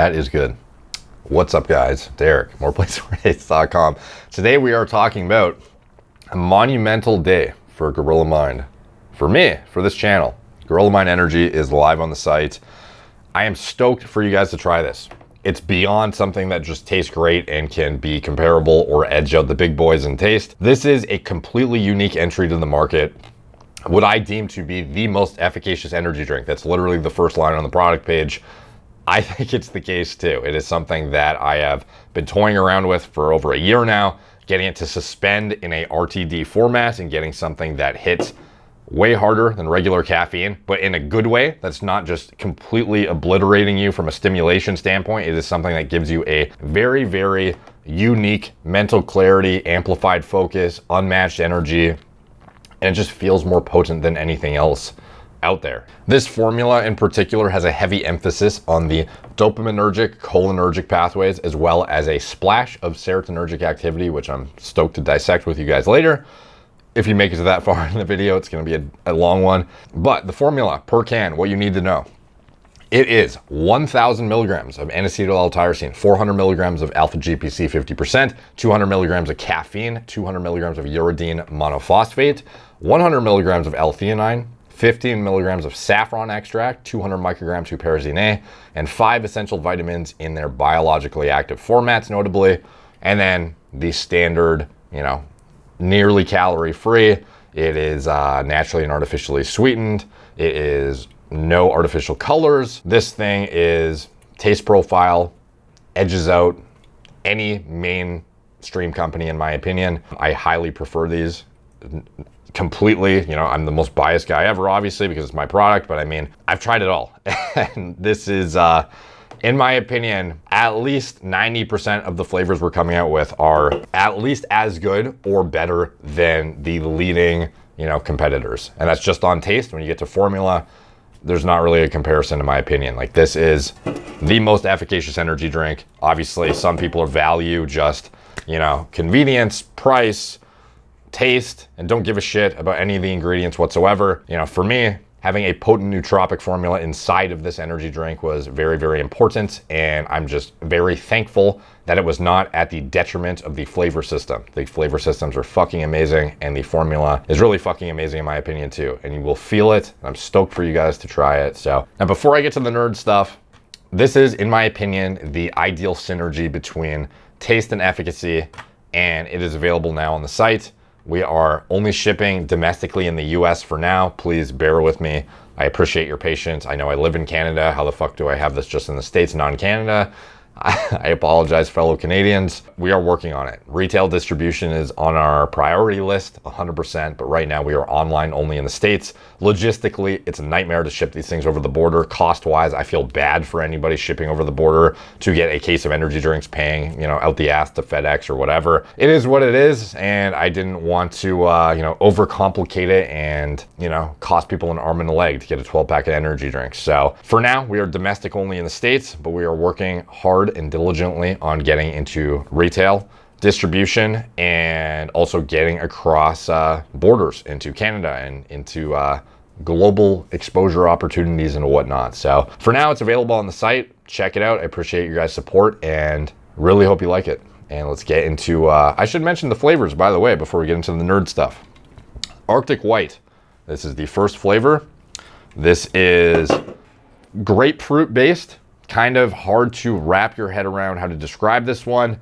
That is good. What's up, guys? Derek, moreplatesmoredates.com. Today we are talking about a monumental day for Gorilla Mind. For me, for this channel, Gorilla Mind Energy is live on the site. I am stoked for you guys to try this. It's beyond something that just tastes great and can be comparable or edge out the big boys in taste. This is a completely unique entry to the market what I deem to be the most efficacious energy drink. That's literally the first line on the product page. I think it's the case too. It is something that I have been toying around with for over a year now, getting it to suspend in a RTD format and getting something that hits way harder than regular caffeine, but in a good way. That's not just completely obliterating you from a stimulation standpoint. It is something that gives you a very, very unique mental clarity, amplified focus, unmatched energy, and it just feels more potent than anything else out there. This formula in particular has a heavy emphasis on the dopaminergic, cholinergic pathways, as well as a splash of serotonergic activity, which I'm stoked to dissect with you guys later. If you make it to that far in the video, it's gonna be a, a long one. But the formula per can, what you need to know. It is 1,000 milligrams of N-acetyl L-tyrosine, 400 milligrams of alpha GPC 50%, 200 milligrams of caffeine, 200 milligrams of uridine monophosphate, 100 milligrams of L-theanine, 15 milligrams of saffron extract, 200 micrograms of huperzine A, and five essential vitamins in their biologically active formats, notably. And then the standard, you know, nearly calorie free. It is uh, naturally and artificially sweetened. It is no artificial colors. This thing is taste profile, edges out any mainstream company in my opinion. I highly prefer these completely, you know, I'm the most biased guy ever, obviously, because it's my product, but I mean, I've tried it all. and this is, uh, in my opinion, at least 90% of the flavors we're coming out with are at least as good or better than the leading, you know, competitors. And that's just on taste. When you get to formula, there's not really a comparison in my opinion. Like this is the most efficacious energy drink. Obviously, some people are value just, you know, convenience, price, taste and don't give a shit about any of the ingredients whatsoever. You know, for me, having a potent nootropic formula inside of this energy drink was very, very important. And I'm just very thankful that it was not at the detriment of the flavor system. The flavor systems are fucking amazing and the formula is really fucking amazing in my opinion too. And you will feel it. I'm stoked for you guys to try it. So now before I get to the nerd stuff, this is, in my opinion, the ideal synergy between taste and efficacy, and it is available now on the site. We are only shipping domestically in the US for now. Please bear with me. I appreciate your patience. I know I live in Canada. How the fuck do I have this just in the States, not in Canada? I apologize, fellow Canadians. We are working on it. Retail distribution is on our priority list 100%, but right now we are online only in the States. Logistically, it's a nightmare to ship these things over the border. Cost wise, I feel bad for anybody shipping over the border to get a case of energy drinks paying, you know, out the ass to FedEx or whatever. It is what it is, and I didn't want to, uh, you know, overcomplicate it and, you know, cost people an arm and a leg to get a 12 pack of energy drinks. So for now, we are domestic only in the States, but we are working hard and diligently on getting into retail distribution and also getting across uh, borders into Canada and into uh, global exposure opportunities and whatnot. So for now, it's available on the site. Check it out. I appreciate your guys' support and really hope you like it. And let's get into, uh, I should mention the flavors, by the way, before we get into the nerd stuff. Arctic White. This is the first flavor. This is grapefruit based kind of hard to wrap your head around how to describe this one.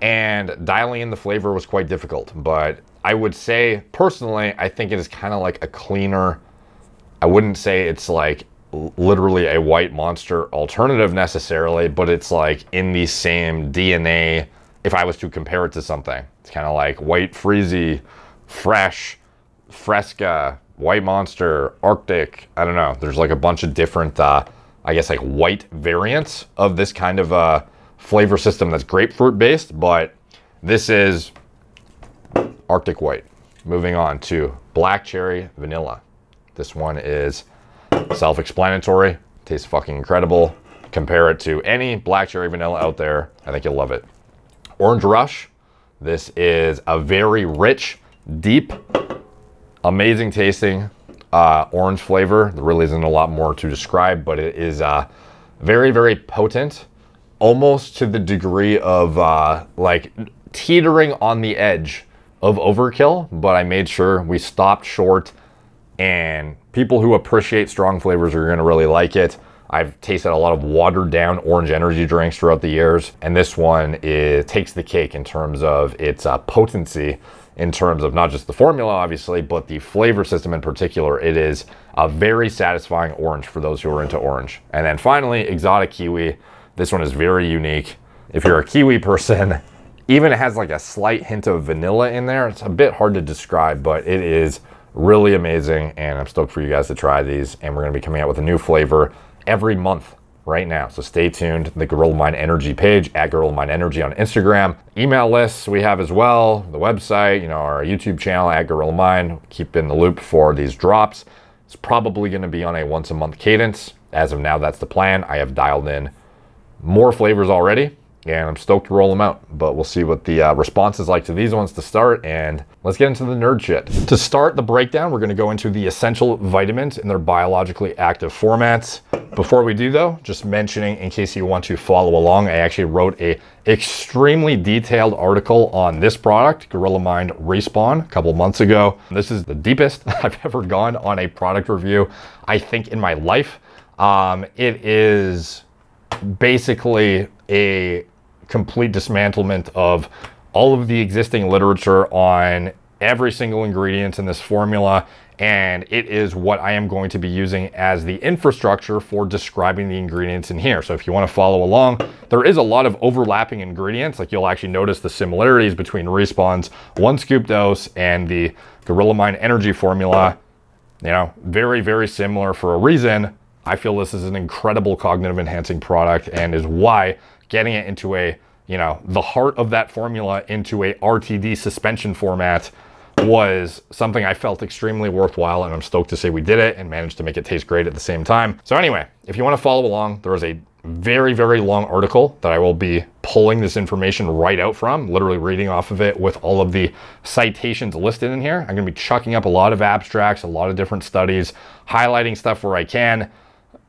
And dialing in the flavor was quite difficult but i would say personally i think it is kind of like a cleaner i wouldn't say it's like literally a white monster alternative necessarily but it's like in the same dna if i was to compare it to something. It's kind of like white freezy fresh fresca white monster arctic i don't know. There's like a bunch of different uh, I guess like white variants of this kind of uh, flavor system that's grapefruit based, but this is Arctic White. Moving on to Black Cherry Vanilla. This one is self-explanatory, tastes fucking incredible. Compare it to any Black Cherry Vanilla out there, I think you'll love it. Orange Rush, this is a very rich, deep, amazing tasting uh, orange flavor. There really isn't a lot more to describe, but it is uh, very, very potent almost to the degree of uh, like teetering on the edge of overkill, but I made sure we stopped short and people who appreciate strong flavors are going to really like it. I've tasted a lot of watered down orange energy drinks throughout the years, and this one is takes the cake in terms of its uh, potency, in terms of not just the formula, obviously, but the flavor system in particular. It is a very satisfying orange for those who are into orange. And then finally, exotic kiwi. This one is very unique. If you're a kiwi person, even it has like a slight hint of vanilla in there. It's a bit hard to describe, but it is really amazing. And I'm stoked for you guys to try these. And we're going to be coming out with a new flavor every month right now. So stay tuned. The Gorilla Mind Energy page at Gorilla Mind Energy on Instagram. Email lists we have as well. The website, you know, our YouTube channel at Gorilla Mind. Keep in the loop for these drops. It's probably going to be on a once a month cadence. As of now, that's the plan. I have dialed in more flavors already and I'm stoked to roll them out. But we'll see what the uh, response is like to these ones to start, and let's get into the nerd shit. To start the breakdown, we're gonna go into the essential vitamins in their biologically active formats. Before we do though, just mentioning in case you want to follow along, I actually wrote a extremely detailed article on this product, Gorilla Mind Respawn, a couple months ago. This is the deepest I've ever gone on a product review, I think in my life. Um, it is basically a complete dismantlement of all of the existing literature on every single ingredient in this formula and it is what I am going to be using as the infrastructure for describing the ingredients in here. So if you want to follow along, there is a lot of overlapping ingredients. Like you'll actually notice the similarities between Respawn's one scoop dose and the Gorilla Mind energy formula. You know, very, very similar for a reason. I feel this is an incredible cognitive enhancing product and is why getting it into a, you know, the heart of that formula into a RTD suspension format was something I felt extremely worthwhile and I'm stoked to say we did it and managed to make it taste great at the same time. So anyway, if you want to follow along, there is a very, very long article that I will be pulling this information right out from, literally reading off of it with all of the citations listed in here. I'm going to be chucking up a lot of abstracts, a lot of different studies, highlighting stuff where I can,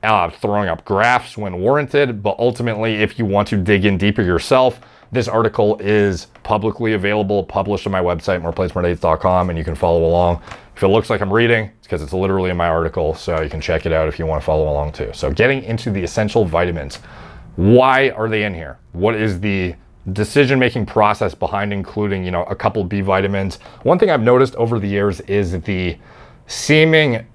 uh, throwing up graphs when warranted, but ultimately, if you want to dig in deeper yourself, this article is publicly available, published on my website, moreplatesmoredates.com, and you can follow along. If it looks like I'm reading, it's because it's literally in my article, so you can check it out if you want to follow along too. So getting into the essential vitamins. Why are they in here? What is the decision-making process behind including, you know, a couple B vitamins? One thing I've noticed over the years is the seeming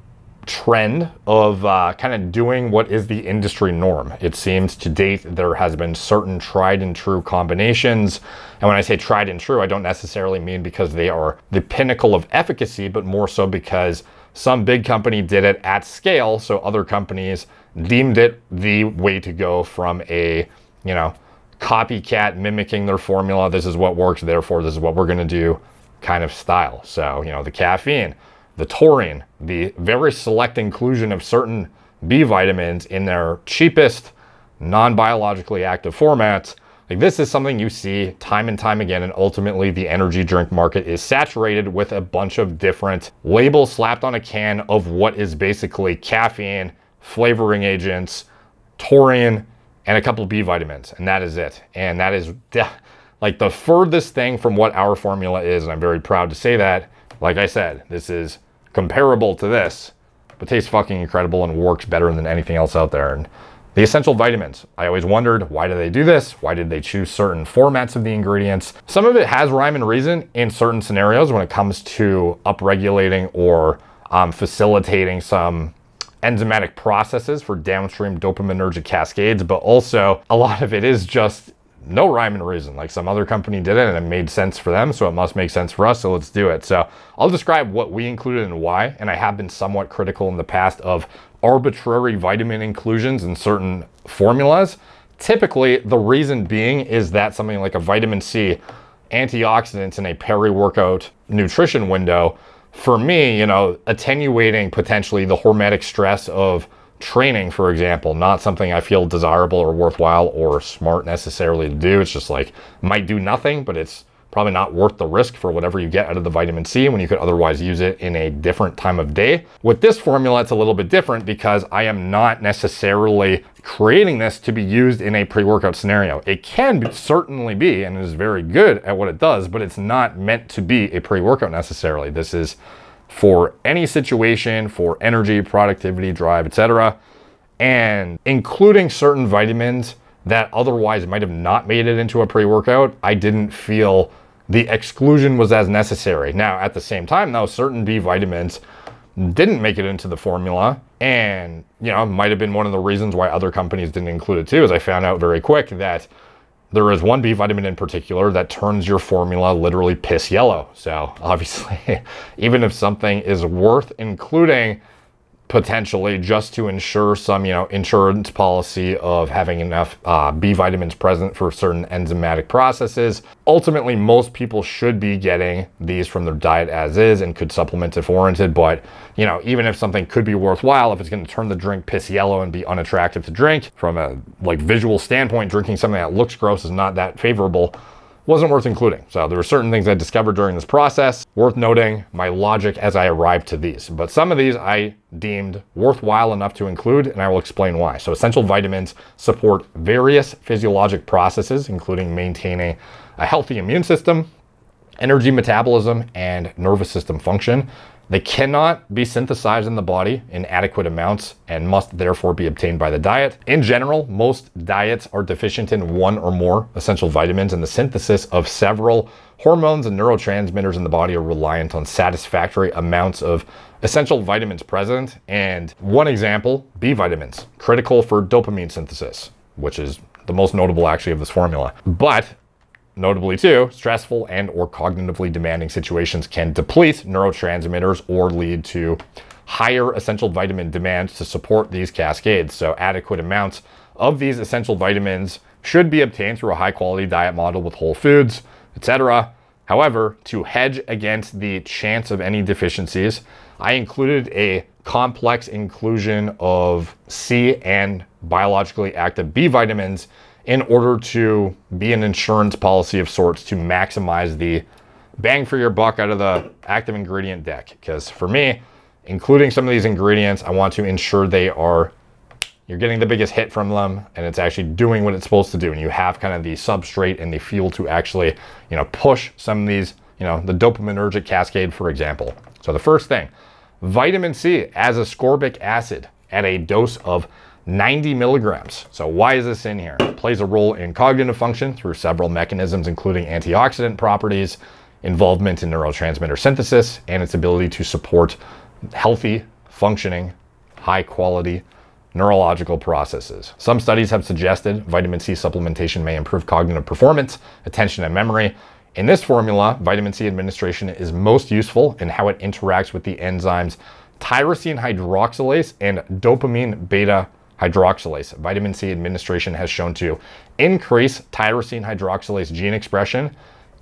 trend of uh, kind of doing what is the industry norm. It seems to date there has been certain tried and true combinations. And when I say tried and true, I don't necessarily mean because they are the pinnacle of efficacy, but more so because some big company did it at scale. So other companies deemed it the way to go from a, you know, copycat mimicking their formula. This is what works. Therefore, this is what we're going to do kind of style. So, you know, the caffeine the taurine, the very select inclusion of certain B vitamins in their cheapest, non-biologically active formats. Like this is something you see time and time again, and ultimately the energy drink market is saturated with a bunch of different labels slapped on a can of what is basically caffeine, flavoring agents, taurine, and a couple B vitamins, and that is it. And that is like the furthest thing from what our formula is, and I'm very proud to say that. Like I said, this is comparable to this, but tastes fucking incredible and works better than anything else out there. And the essential vitamins. I always wondered, why do they do this? Why did they choose certain formats of the ingredients? Some of it has rhyme and reason in certain scenarios when it comes to upregulating or um, facilitating some enzymatic processes for downstream dopaminergic cascades, but also a lot of it is just no rhyme and reason. Like some other company did it and it made sense for them, so it must make sense for us, so let's do it. So I'll describe what we included and why, and I have been somewhat critical in the past of arbitrary vitamin inclusions in certain formulas. Typically, the reason being is that something like a vitamin C, antioxidants in a peri-workout nutrition window, for me, you know, attenuating potentially the hormetic stress of training, for example, not something I feel desirable or worthwhile or smart necessarily to do. It's just like might do nothing, but it's probably not worth the risk for whatever you get out of the vitamin C when you could otherwise use it in a different time of day. With this formula, it's a little bit different because I am not necessarily creating this to be used in a pre-workout scenario. It can be, certainly be and is very good at what it does, but it's not meant to be a pre-workout necessarily. This is for any situation, for energy, productivity, drive, etc. And including certain vitamins that otherwise might have not made it into a pre-workout, I didn't feel the exclusion was as necessary. Now, at the same time, though, certain B vitamins didn't make it into the formula and, you know, might have been one of the reasons why other companies didn't include it too, as I found out very quick that there is one B vitamin in particular that turns your formula literally piss yellow. So obviously, even if something is worth including potentially just to ensure some, you know, insurance policy of having enough uh, B vitamins present for certain enzymatic processes. Ultimately, most people should be getting these from their diet as is and could supplement if warranted. But, you know, even if something could be worthwhile, if it's going to turn the drink piss yellow and be unattractive to drink from a like visual standpoint, drinking something that looks gross is not that favorable wasn't worth including. So there were certain things I discovered during this process, worth noting my logic as I arrived to these. But some of these I deemed worthwhile enough to include, and I will explain why. So essential vitamins support various physiologic processes, including maintaining a healthy immune system, energy metabolism, and nervous system function. They cannot be synthesized in the body in adequate amounts and must therefore be obtained by the diet. In general, most diets are deficient in one or more essential vitamins, and the synthesis of several hormones and neurotransmitters in the body are reliant on satisfactory amounts of essential vitamins present. And one example, B vitamins, critical for dopamine synthesis, which is the most notable actually of this formula. But Notably too, stressful and or cognitively demanding situations can deplete neurotransmitters or lead to higher essential vitamin demands to support these cascades. So adequate amounts of these essential vitamins should be obtained through a high quality diet model with whole foods, etc. However, to hedge against the chance of any deficiencies, I included a complex inclusion of C and biologically active B vitamins in order to be an insurance policy of sorts to maximize the bang for your buck out of the active ingredient deck. Because for me, including some of these ingredients, I want to ensure they are, you're getting the biggest hit from them and it's actually doing what it's supposed to do. And you have kind of the substrate and the fuel to actually, you know, push some of these, you know, the dopaminergic cascade, for example. So the first thing, vitamin C as ascorbic acid at a dose of 90 milligrams. So why is this in here? It plays a role in cognitive function through several mechanisms, including antioxidant properties, involvement in neurotransmitter synthesis, and its ability to support healthy, functioning, high quality neurological processes. Some studies have suggested vitamin C supplementation may improve cognitive performance, attention, and memory. In this formula, vitamin C administration is most useful in how it interacts with the enzymes tyrosine hydroxylase and dopamine beta hydroxylase. Vitamin C administration has shown to increase tyrosine hydroxylase gene expression.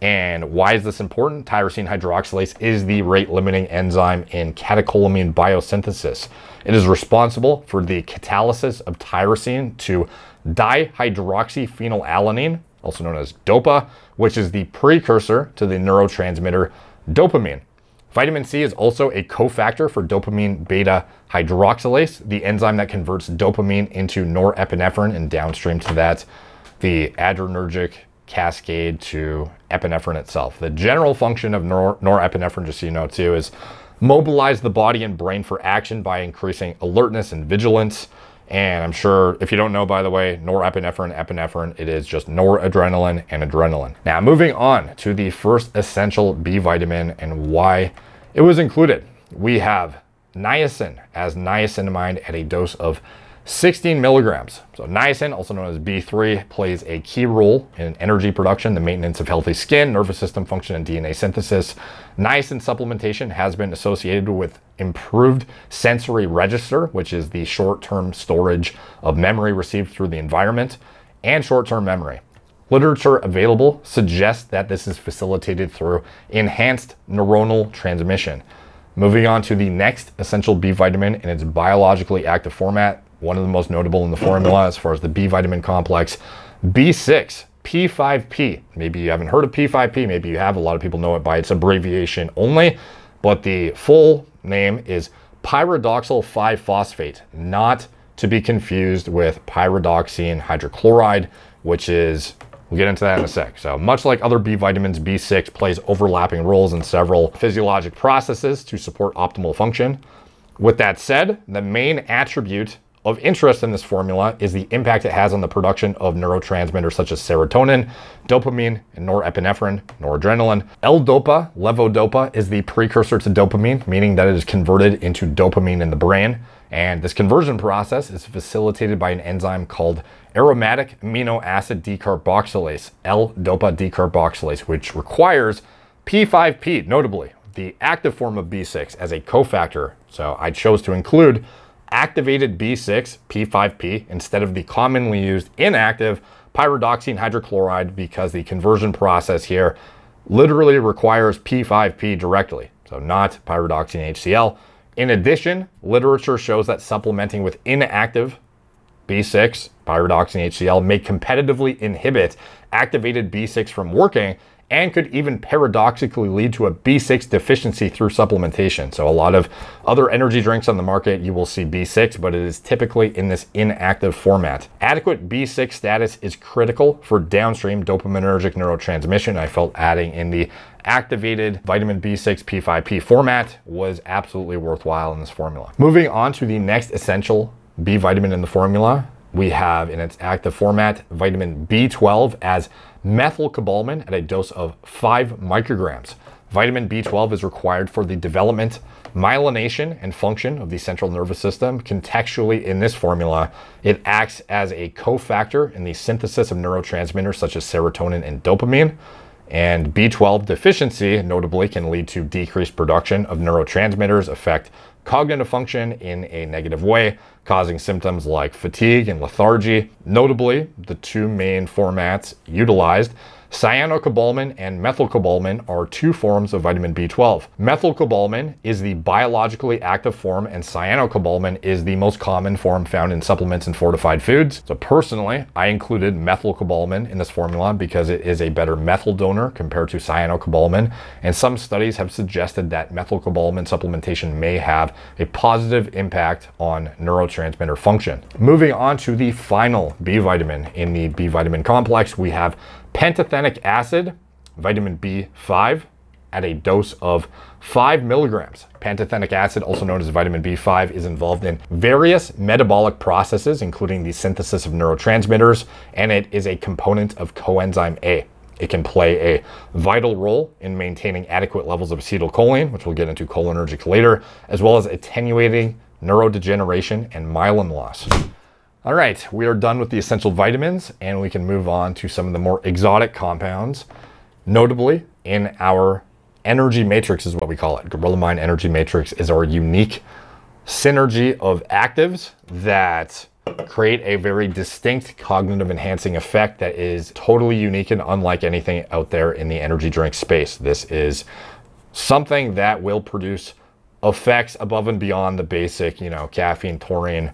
And why is this important? Tyrosine hydroxylase is the rate limiting enzyme in catecholamine biosynthesis. It is responsible for the catalysis of tyrosine to dihydroxyphenylalanine, also known as DOPA, which is the precursor to the neurotransmitter dopamine. Vitamin C is also a cofactor for dopamine beta hydroxylase, the enzyme that converts dopamine into norepinephrine and downstream to that, the adrenergic cascade to epinephrine itself. The general function of nor norepinephrine, just so you know too, is mobilize the body and brain for action by increasing alertness and vigilance. And I'm sure if you don't know, by the way, norepinephrine, epinephrine, it is just noradrenaline and adrenaline. Now, moving on to the first essential B vitamin and why it was included. We have niacin as niacinamide at a dose of 16 milligrams. So niacin, also known as B3, plays a key role in energy production, the maintenance of healthy skin, nervous system function, and DNA synthesis. Niacin supplementation has been associated with improved sensory register, which is the short-term storage of memory received through the environment, and short-term memory. Literature available suggests that this is facilitated through enhanced neuronal transmission. Moving on to the next essential B vitamin in its biologically active format, one of the most notable in the formula as far as the B vitamin complex, B6 P5P. Maybe you haven't heard of P5P, maybe you have. A lot of people know it by its abbreviation only, but the full name is pyridoxal 5-phosphate, not to be confused with pyridoxine hydrochloride, which is, we'll get into that in a sec. So much like other B vitamins, B6 plays overlapping roles in several physiologic processes to support optimal function. With that said, the main attribute of interest in this formula is the impact it has on the production of neurotransmitters such as serotonin, dopamine, and norepinephrine, noradrenaline. L-DOPA, levodopa, is the precursor to dopamine, meaning that it is converted into dopamine in the brain. And this conversion process is facilitated by an enzyme called aromatic amino acid decarboxylase, L-DOPA decarboxylase, which requires P5P, notably the active form of B6 as a cofactor. So I chose to include activated B6, P5P, instead of the commonly used inactive pyridoxine hydrochloride because the conversion process here literally requires P5P directly, so not pyridoxine HCl. In addition, literature shows that supplementing with inactive B6, pyridoxine HCl, may competitively inhibit activated B6 from working and could even paradoxically lead to a B6 deficiency through supplementation. So a lot of other energy drinks on the market, you will see B6, but it is typically in this inactive format. Adequate B6 status is critical for downstream dopaminergic neurotransmission. I felt adding in the activated vitamin B6 P5P format was absolutely worthwhile in this formula. Moving on to the next essential B vitamin in the formula, we have in its active format vitamin B12 as methylcobalamin at a dose of 5 micrograms. Vitamin B12 is required for the development, myelination, and function of the central nervous system. Contextually, in this formula, it acts as a cofactor in the synthesis of neurotransmitters such as serotonin and dopamine. And B12 deficiency, notably, can lead to decreased production of neurotransmitters, affect cognitive function in a negative way, causing symptoms like fatigue and lethargy. Notably, the two main formats utilized Cyanocobalamin and methylcobalamin are two forms of vitamin B12. Methylcobalamin is the biologically active form and cyanocobalamin is the most common form found in supplements and fortified foods. So personally, I included methylcobalamin in this formula because it is a better methyl donor compared to cyanocobalamin. And some studies have suggested that methylcobalamin supplementation may have a positive impact on neurotransmitter function. Moving on to the final B vitamin in the B vitamin complex, we have pantothenic acid, vitamin B5, at a dose of 5 milligrams. Pantothenic acid, also known as vitamin B5, is involved in various metabolic processes, including the synthesis of neurotransmitters, and it is a component of coenzyme A. It can play a vital role in maintaining adequate levels of acetylcholine, which we'll get into cholinergic later, as well as attenuating neurodegeneration and myelin loss. All right, we are done with the essential vitamins and we can move on to some of the more exotic compounds. Notably, in our energy matrix is what we call it. Gorilla Mind Energy Matrix is our unique synergy of actives that create a very distinct cognitive enhancing effect that is totally unique and unlike anything out there in the energy drink space. This is something that will produce effects above and beyond the basic, you know, caffeine, taurine,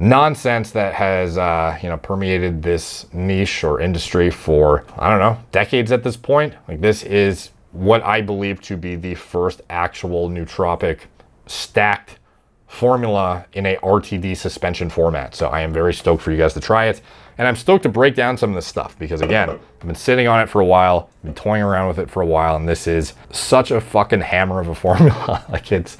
nonsense that has uh, you know permeated this niche or industry for I don't know decades at this point. Like this is what I believe to be the first actual nootropic stacked formula in a RTD suspension format. So I am very stoked for you guys to try it. And I'm stoked to break down some of this stuff because again, I've been sitting on it for a while, been toying around with it for a while, and this is such a fucking hammer of a formula. like it's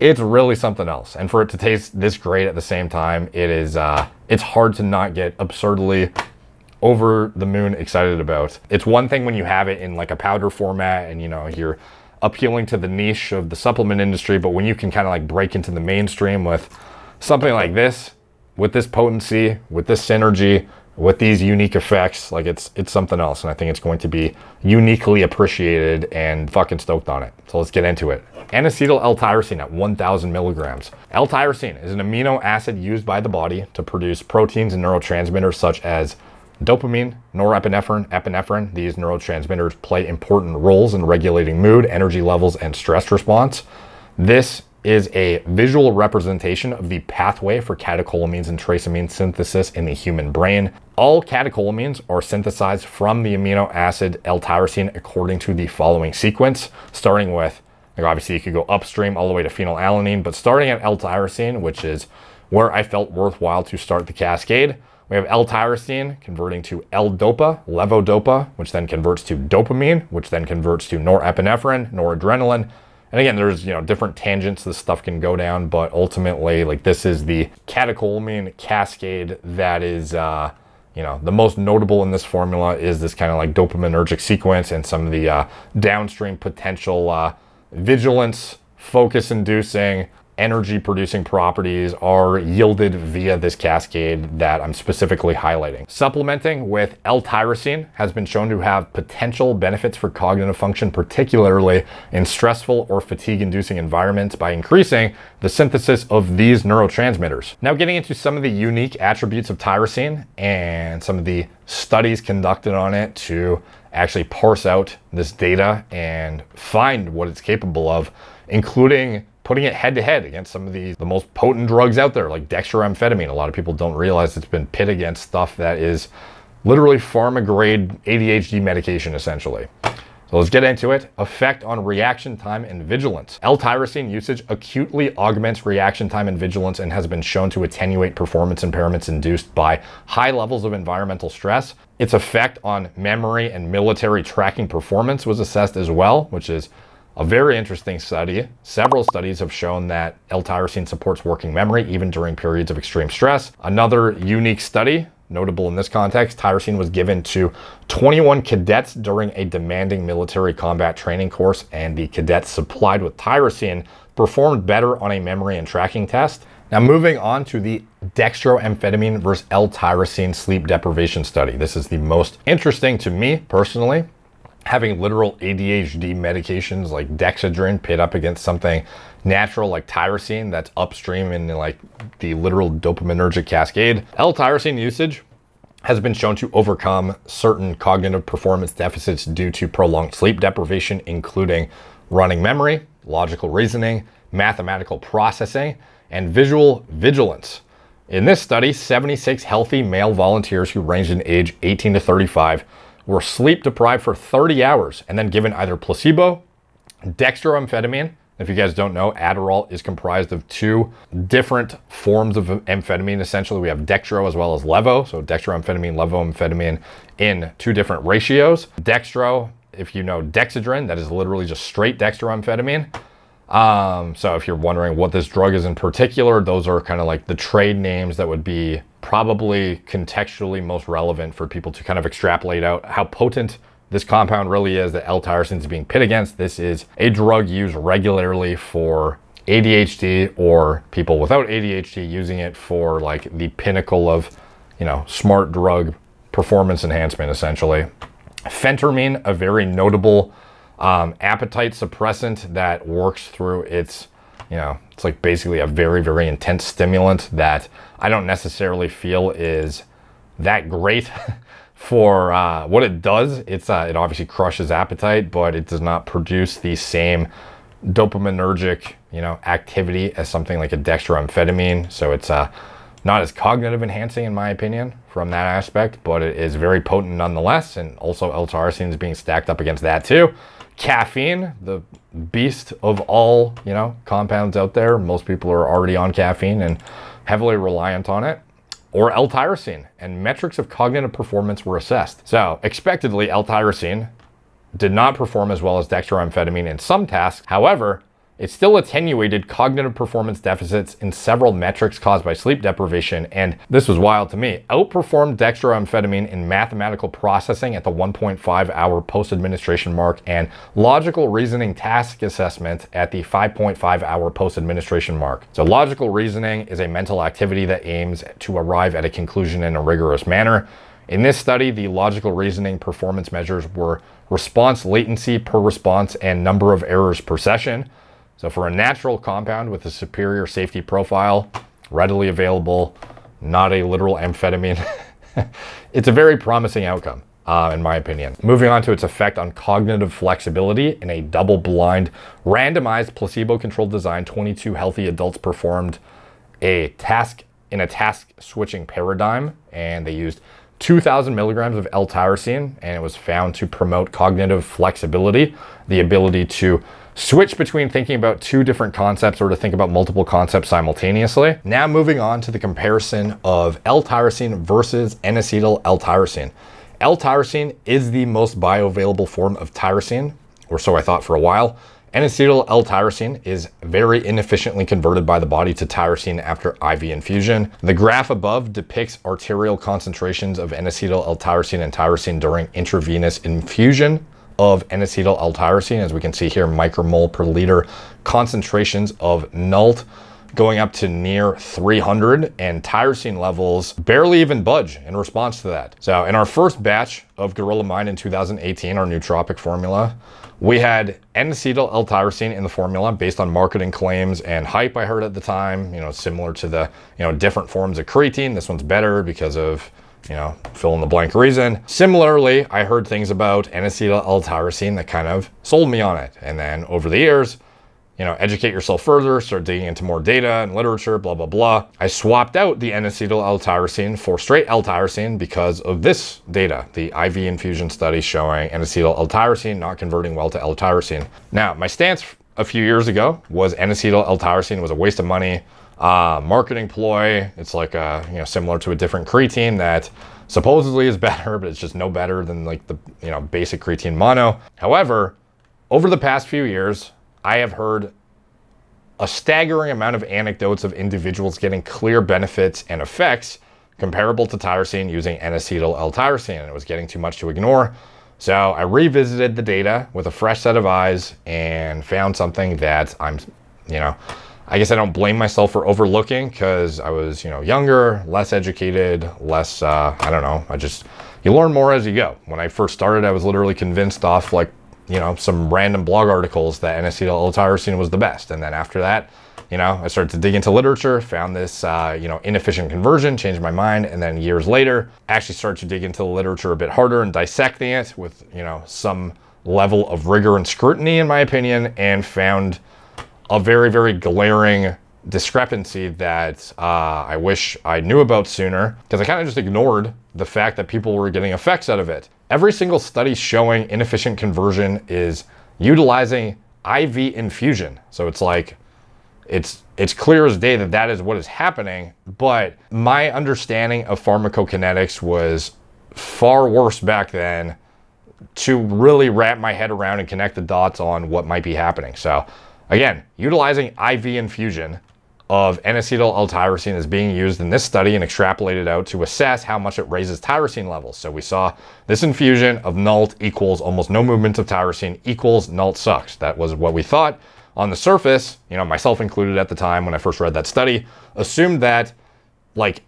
it's really something else. And for it to taste this great at the same time, it is uh it's hard to not get absurdly over the moon excited about. It's one thing when you have it in like a powder format and you know you're appealing to the niche of the supplement industry, but when you can kind of like break into the mainstream with something like this, with this potency, with this synergy, with these unique effects, like it's it's something else, and I think it's going to be uniquely appreciated and fucking stoked on it. So let's get into it. N-acetyl L-tyrosine at 1,000 milligrams. L-tyrosine is an amino acid used by the body to produce proteins and neurotransmitters such as dopamine, norepinephrine, epinephrine. These neurotransmitters play important roles in regulating mood, energy levels, and stress response. This is a visual representation of the pathway for catecholamines and trace amine synthesis in the human brain. All catecholamines are synthesized from the amino acid L-tyrosine according to the following sequence, starting with, like obviously you could go upstream all the way to phenylalanine, but starting at L-tyrosine, which is where I felt worthwhile to start the cascade, we have L-tyrosine converting to L-dopa, levodopa, which then converts to dopamine, which then converts to norepinephrine, noradrenaline, and again, there's, you know, different tangents this stuff can go down, but ultimately, like this is the catecholamine cascade that is, uh, you know, the most notable in this formula is this kind of like dopaminergic sequence and some of the uh, downstream potential uh, vigilance, focus inducing, energy producing properties are yielded via this cascade that I'm specifically highlighting. Supplementing with L-tyrosine has been shown to have potential benefits for cognitive function, particularly in stressful or fatigue inducing environments by increasing the synthesis of these neurotransmitters. Now getting into some of the unique attributes of tyrosine and some of the studies conducted on it to actually parse out this data and find what it's capable of, including putting it head to head against some of the, the most potent drugs out there, like dextroamphetamine. A lot of people don't realize it's been pit against stuff that is literally pharma grade ADHD medication, essentially. So let's get into it. Effect on reaction time and vigilance. L-tyrosine usage acutely augments reaction time and vigilance and has been shown to attenuate performance impairments induced by high levels of environmental stress. Its effect on memory and military tracking performance was assessed as well, which is a very interesting study. Several studies have shown that L-tyrosine supports working memory even during periods of extreme stress. Another unique study, notable in this context, tyrosine was given to 21 cadets during a demanding military combat training course, and the cadets supplied with tyrosine performed better on a memory and tracking test. Now moving on to the dextroamphetamine versus L-tyrosine sleep deprivation study. This is the most interesting to me personally having literal ADHD medications like Dexedrine pit up against something natural like tyrosine that's upstream in like the literal dopaminergic cascade. L-tyrosine usage has been shown to overcome certain cognitive performance deficits due to prolonged sleep deprivation, including running memory, logical reasoning, mathematical processing, and visual vigilance. In this study, 76 healthy male volunteers who ranged in age 18 to 35 were sleep deprived for 30 hours and then given either placebo, dextroamphetamine. If you guys don't know, Adderall is comprised of two different forms of amphetamine. Essentially, we have dextro as well as levo. So dextroamphetamine, levoamphetamine in two different ratios. Dextro, if you know Dexedrine, that is literally just straight dextroamphetamine. Um, so if you're wondering what this drug is in particular, those are kind of like the trade names that would be probably contextually most relevant for people to kind of extrapolate out how potent this compound really is that L-tyrosine is being pit against. This is a drug used regularly for ADHD or people without ADHD using it for like the pinnacle of, you know, smart drug performance enhancement essentially. Phentermine, a very notable um, appetite suppressant that works through its, you know, it's like basically a very, very intense stimulant that I don't necessarily feel is that great for uh, what it does. It's uh, It obviously crushes appetite, but it does not produce the same dopaminergic, you know, activity as something like a dextroamphetamine. So it's uh, not as cognitive enhancing in my opinion from that aspect, but it is very potent nonetheless. And also L-tyrosine is being stacked up against that too caffeine, the beast of all, you know, compounds out there. Most people are already on caffeine and heavily reliant on it or L-tyrosine and metrics of cognitive performance were assessed. So expectedly L-tyrosine did not perform as well as dextroamphetamine in some tasks. However, it still attenuated cognitive performance deficits in several metrics caused by sleep deprivation, and this was wild to me, outperformed dextroamphetamine in mathematical processing at the 1.5 hour post-administration mark and logical reasoning task assessment at the 5.5 hour post-administration mark. So logical reasoning is a mental activity that aims to arrive at a conclusion in a rigorous manner. In this study, the logical reasoning performance measures were response latency per response and number of errors per session. So for a natural compound with a superior safety profile, readily available, not a literal amphetamine, it's a very promising outcome. uh, in my opinion. Moving on to its effect on cognitive flexibility in a double-blind, randomized, placebo-controlled design, 22 healthy adults performed a task in a task switching paradigm, and they used 2,000 milligrams of L-tyrosine, and it was found to promote cognitive flexibility, the ability to switch between thinking about two different concepts or to think about multiple concepts simultaneously. Now moving on to the comparison of L-tyrosine versus N-acetyl L-tyrosine. L-tyrosine is the most bioavailable form of tyrosine, or so I thought for a while. N-acetyl L-tyrosine is very inefficiently converted by the body to tyrosine after IV infusion. The graph above depicts arterial concentrations of N-acetyl L-tyrosine and tyrosine during intravenous infusion of N-acetyl L-tyrosine. As we can see here, micromole per liter concentrations of NALT going up to near 300 and tyrosine levels barely even budge in response to that. So in our first batch of Gorilla Mind in 2018, our nootropic formula, we had N-acetyl L-tyrosine in the formula based on marketing claims and hype I heard at the time, you know, similar to the, you know, different forms of creatine. This one's better because of you know, fill in the blank reason. Similarly, I heard things about N-acetyl L-tyrosine that kind of sold me on it. And then over the years, you know, educate yourself further, start digging into more data and literature, blah, blah, blah. I swapped out the N-acetyl L-tyrosine for straight L-tyrosine because of this data, the IV infusion study showing N-acetyl L-tyrosine not converting well to L-tyrosine. Now, my stance a few years ago was N-acetyl L-tyrosine was a waste of money, uh, marketing ploy. It's like a, you know, similar to a different creatine that supposedly is better, but it's just no better than like the, you know, basic creatine mono. However, over the past few years, I have heard a staggering amount of anecdotes of individuals getting clear benefits and effects comparable to tyrosine using N-acetyl L-tyrosine, and it was getting too much to ignore. So I revisited the data with a fresh set of eyes and found something that I'm, you know, I guess I don't blame myself for overlooking because I was, you know, younger, less educated, less, uh, I don't know, I just, you learn more as you go. When I first started, I was literally convinced off like you know, some random blog articles that N-acetyl L-tyrosine was the best. And then after that, you know, I started to dig into literature, found this, uh, you know, inefficient conversion, changed my mind. And then years later, actually started to dig into the literature a bit harder and dissecting it with, you know, some level of rigor and scrutiny, in my opinion, and found a very, very glaring discrepancy that uh, I wish I knew about sooner because I kind of just ignored the fact that people were getting effects out of it. Every single study showing inefficient conversion is utilizing IV infusion. So it's like, it's it's clear as day that that is what is happening. But my understanding of pharmacokinetics was far worse back then to really wrap my head around and connect the dots on what might be happening. So again, utilizing IV infusion of N-acetyl L-tyrosine is being used in this study and extrapolated out to assess how much it raises tyrosine levels. So we saw this infusion of NALT equals almost no movement of tyrosine equals NALT sucks. That was what we thought. On the surface, you know, myself included at the time when I first read that study, assumed that like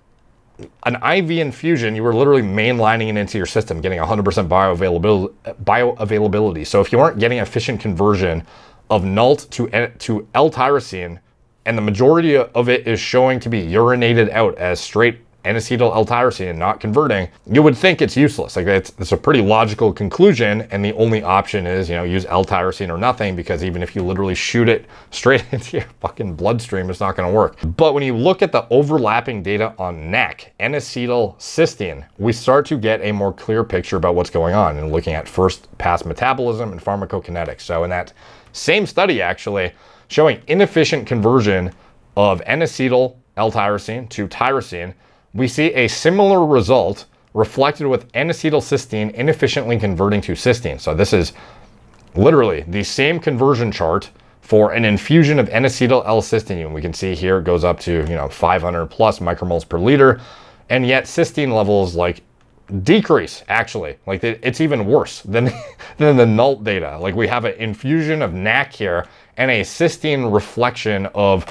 an IV infusion, you were literally mainlining it into your system, getting 100% bioavailability, bioavailability. So if you aren't getting efficient conversion of NALT to, to L-tyrosine, and the majority of it is showing to be urinated out as straight N-acetyl L-tyrosine and not converting, you would think it's useless. Like it's, it's a pretty logical conclusion, and the only option is, you know, use L-tyrosine or nothing, because even if you literally shoot it straight into your fucking bloodstream, it's not gonna work. But when you look at the overlapping data on NAC, N-acetyl cysteine, we start to get a more clear picture about what's going on and looking at first pass metabolism and pharmacokinetics. So in that same study, actually, showing inefficient conversion of N-acetyl L-tyrosine to tyrosine, we see a similar result reflected with N-acetylcysteine inefficiently converting to cysteine. So this is literally the same conversion chart for an infusion of N-acetyl L-cysteine. And we can see here it goes up to, you know, 500 plus micromoles per liter, and yet cysteine levels like decrease actually. Like it's even worse than, than the NALT data. Like we have an infusion of NAC here and a cysteine reflection of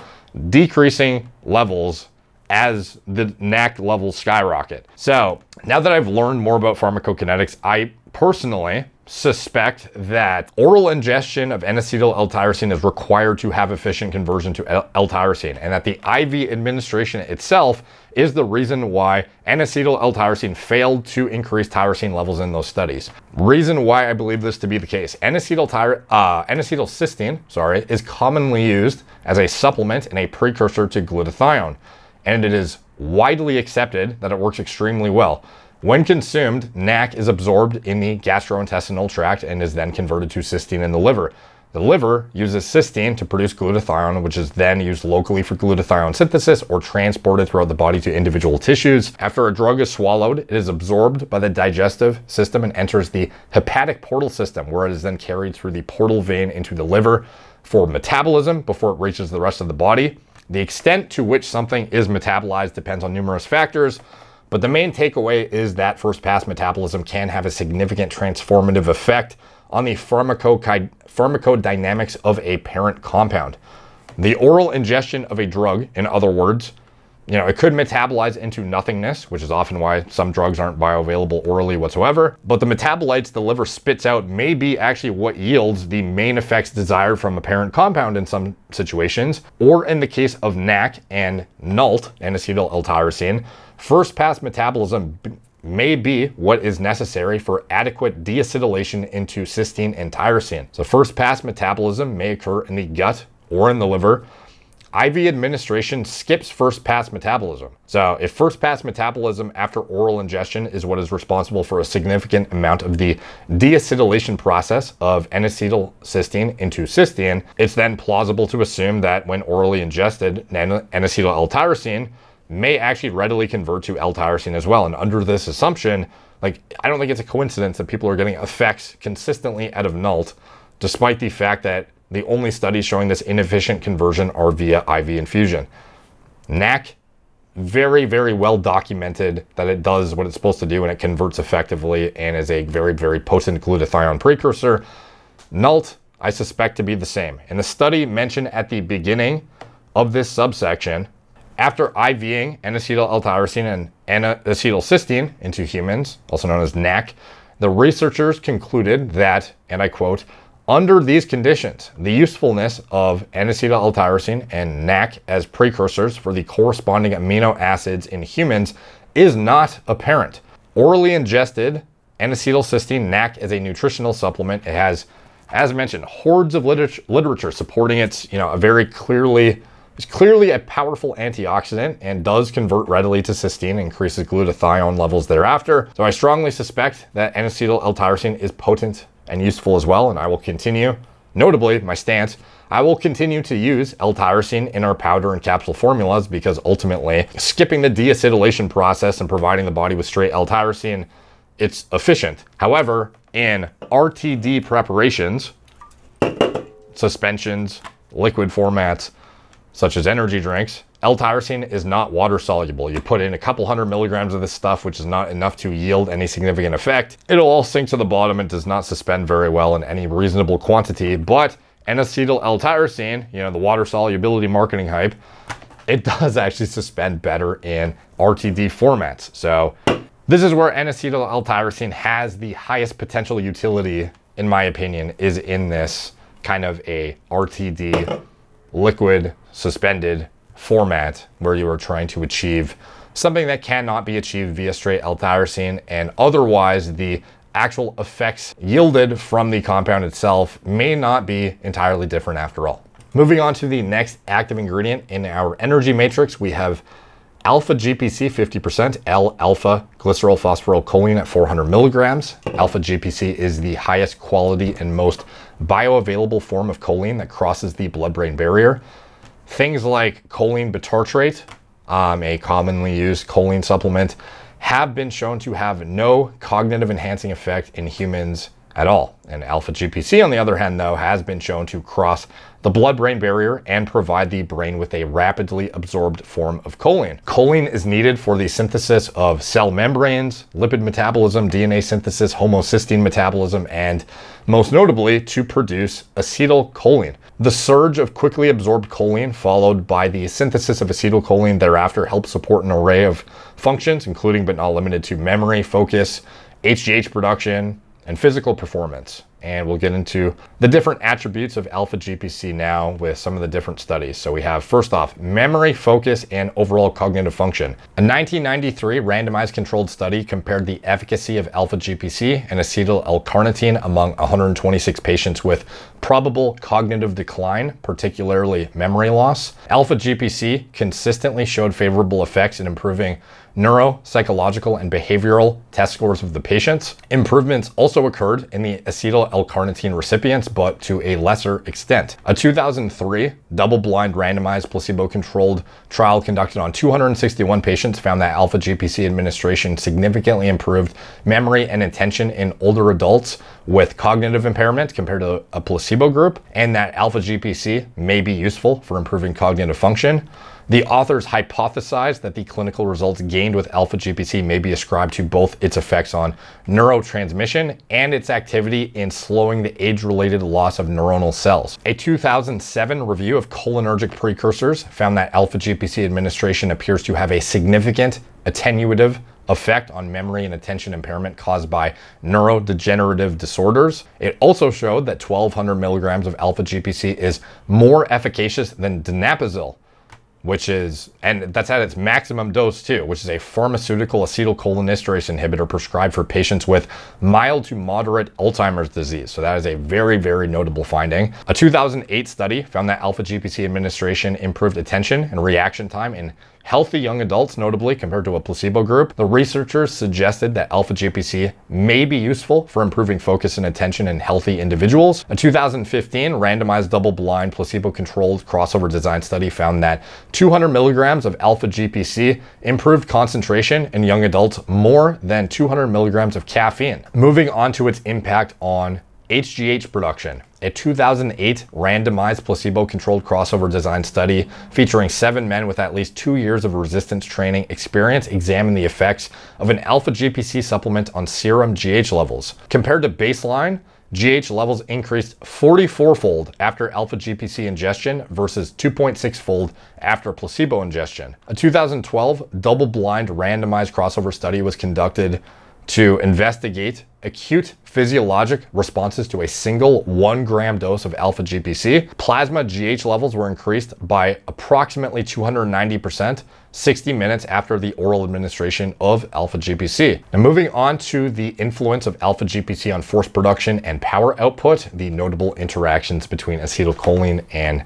decreasing levels as the NAC levels skyrocket. So now that I've learned more about pharmacokinetics, I personally suspect that oral ingestion of N-acetyl L-tyrosine is required to have efficient conversion to L-tyrosine and that the IV administration itself is the reason why N-acetyl L-tyrosine failed to increase tyrosine levels in those studies. Reason why I believe this to be the case. N-acetyl, uh, N-acetylcysteine sorry, is commonly used as a supplement and a precursor to glutathione and it is widely accepted that it works extremely well. When consumed, NAC is absorbed in the gastrointestinal tract and is then converted to cysteine in the liver. The liver uses cysteine to produce glutathione, which is then used locally for glutathione synthesis or transported throughout the body to individual tissues. After a drug is swallowed, it is absorbed by the digestive system and enters the hepatic portal system, where it is then carried through the portal vein into the liver for metabolism before it reaches the rest of the body. The extent to which something is metabolized depends on numerous factors, but the main takeaway is that first pass metabolism can have a significant transformative effect on the pharmacodynamics of a parent compound. The oral ingestion of a drug, in other words, you know, it could metabolize into nothingness, which is often why some drugs aren't bioavailable orally whatsoever. But the metabolites the liver spits out may be actually what yields the main effects desired from a parent compound in some situations, or in the case of NAC and NALT, N-acetyl L-tyrosine, First pass metabolism may be what is necessary for adequate deacetylation into cysteine and tyrosine. So first pass metabolism may occur in the gut or in the liver. IV administration skips first pass metabolism. So if first pass metabolism after oral ingestion is what is responsible for a significant amount of the deacetylation process of N-acetylcysteine into cysteine, it's then plausible to assume that when orally ingested, N-acetyl L-tyrosine may actually readily convert to L-tyrosine as well. And under this assumption, like I don't think it's a coincidence that people are getting effects consistently out of NALT, despite the fact that the only studies showing this inefficient conversion are via IV infusion. NAC, very, very well documented that it does what it's supposed to do and it converts effectively and is a very, very potent glutathione precursor. NALT, I suspect to be the same. In the study mentioned at the beginning of this subsection, after IVing N-acetyl L-tyrosine and N-acetylcysteine into humans, also known as NAC, the researchers concluded that, and I quote, under these conditions, the usefulness of N-acetyl L-tyrosine and NAC as precursors for the corresponding amino acids in humans is not apparent. Orally ingested N-acetylcysteine NAC as a nutritional supplement, it has, as mentioned, hordes of liter- literature supporting its, you know, a very clearly it's clearly a powerful antioxidant and does convert readily to cysteine, increases glutathione levels thereafter. So I strongly suspect that N-acetyl L-tyrosine is potent and useful as well, and I will continue, notably my stance, I will continue to use L-tyrosine in our powder and capsule formulas because ultimately skipping the deacetylation process and providing the body with straight L-tyrosine, it's efficient. However, in RTD preparations, suspensions, liquid formats, such as energy drinks, L-tyrosine is not water soluble. You put in a couple hundred milligrams of this stuff, which is not enough to yield any significant effect. It'll all sink to the bottom and does not suspend very well in any reasonable quantity, but N-acetyl L-tyrosine, you know, the water solubility marketing hype, it does actually suspend better in RTD formats. So this is where N-acetyl L-tyrosine has the highest potential utility, in my opinion, is in this kind of a RTD liquid suspended format where you are trying to achieve something that cannot be achieved via straight L-tyrosine and otherwise the actual effects yielded from the compound itself may not be entirely different after all. Moving on to the next active ingredient in our energy matrix, we have alpha GPC 50%, L-alpha glycerol phosphorylcholine at 400 milligrams. Alpha GPC is the highest quality and most bioavailable form of choline that crosses the blood-brain barrier. Things like choline bitartrate, um, a commonly used choline supplement, have been shown to have no cognitive enhancing effect in humans at all. And alpha GPC, on the other hand, though, has been shown to cross the blood-brain barrier and provide the brain with a rapidly absorbed form of choline. Choline is needed for the synthesis of cell membranes, lipid metabolism, DNA synthesis, homocysteine metabolism, and most notably to produce acetylcholine. The surge of quickly absorbed choline followed by the synthesis of acetylcholine thereafter helps support an array of functions, including but not limited to memory, focus, HGH production, and physical performance. And we'll get into the different attributes of alpha GPC now with some of the different studies. So we have first off, memory, focus, and overall cognitive function. A 1993 randomized controlled study compared the efficacy of alpha GPC and acetyl L-carnitine among 126 patients with probable cognitive decline, particularly memory loss. Alpha GPC consistently showed favorable effects in improving neuro, psychological, and behavioral test scores of the patients. Improvements also occurred in the acetyl L-carnitine recipients, but to a lesser extent. A 2003 double-blind randomized placebo-controlled trial conducted on 261 patients found that alpha-GPC administration significantly improved memory and attention in older adults with cognitive impairment compared to a placebo group, and that alpha-GPC may be useful for improving cognitive function. The authors hypothesized that the clinical results gained with alpha GPC may be ascribed to both its effects on neurotransmission and its activity in slowing the age-related loss of neuronal cells. A 2007 review of cholinergic precursors found that alpha GPC administration appears to have a significant attenuative effect on memory and attention impairment caused by neurodegenerative disorders. It also showed that 1200 milligrams of alpha GPC is more efficacious than donepezil which is, and that's at its maximum dose too, which is a pharmaceutical acetylcholinesterase inhibitor prescribed for patients with mild to moderate Alzheimer's disease. So that is a very, very notable finding. A 2008 study found that alpha GPC administration improved attention and reaction time in healthy young adults, notably compared to a placebo group. The researchers suggested that alpha GPC may be useful for improving focus and attention in healthy individuals. A 2015 randomized double-blind placebo-controlled crossover design study found that 200 milligrams of alpha GPC improved concentration in young adults more than 200 milligrams of caffeine. Moving on to its impact on HGH production a 2008 randomized placebo-controlled crossover design study featuring seven men with at least two years of resistance training experience examined the effects of an alpha GPC supplement on serum GH levels. Compared to baseline, GH levels increased 44-fold after alpha GPC ingestion versus 2.6-fold after placebo ingestion. A 2012 double-blind randomized crossover study was conducted to investigate acute physiologic responses to a single one gram dose of alpha GPC. Plasma GH levels were increased by approximately 290% 60 minutes after the oral administration of alpha GPC. Now moving on to the influence of alpha GPC on force production and power output, the notable interactions between acetylcholine and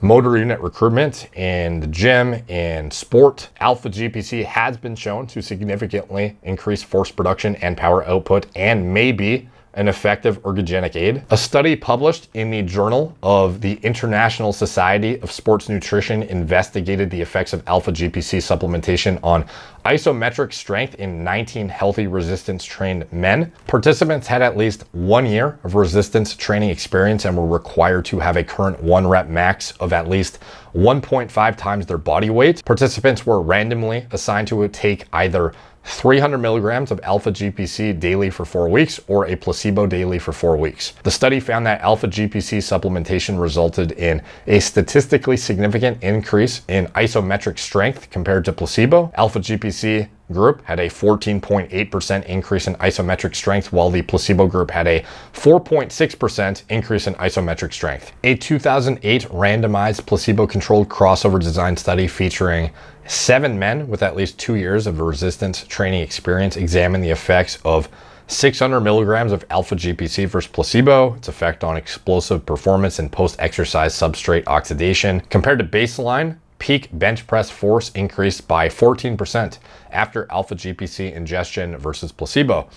motor unit recruitment in the gym and sport. Alpha GPC has been shown to significantly increase force production and power output and may be an effective ergogenic aid. A study published in the Journal of the International Society of Sports Nutrition investigated the effects of alpha GPC supplementation on isometric strength in 19 healthy resistance trained men. Participants had at least one year of resistance training experience and were required to have a current one rep max of at least 1.5 times their body weight. Participants were randomly assigned to take either 300 milligrams of alpha GPC daily for four weeks or a placebo daily for four weeks. The study found that alpha GPC supplementation resulted in a statistically significant increase in isometric strength compared to placebo. Alpha GPC group had a 14.8% increase in isometric strength, while the placebo group had a 4.6% increase in isometric strength. A 2008 randomized placebo-controlled crossover design study featuring Seven men with at least two years of resistance training experience examined the effects of 600 milligrams of alpha GPC versus placebo, its effect on explosive performance and post-exercise substrate oxidation. Compared to baseline, peak bench press force increased by 14% after alpha GPC ingestion versus placebo.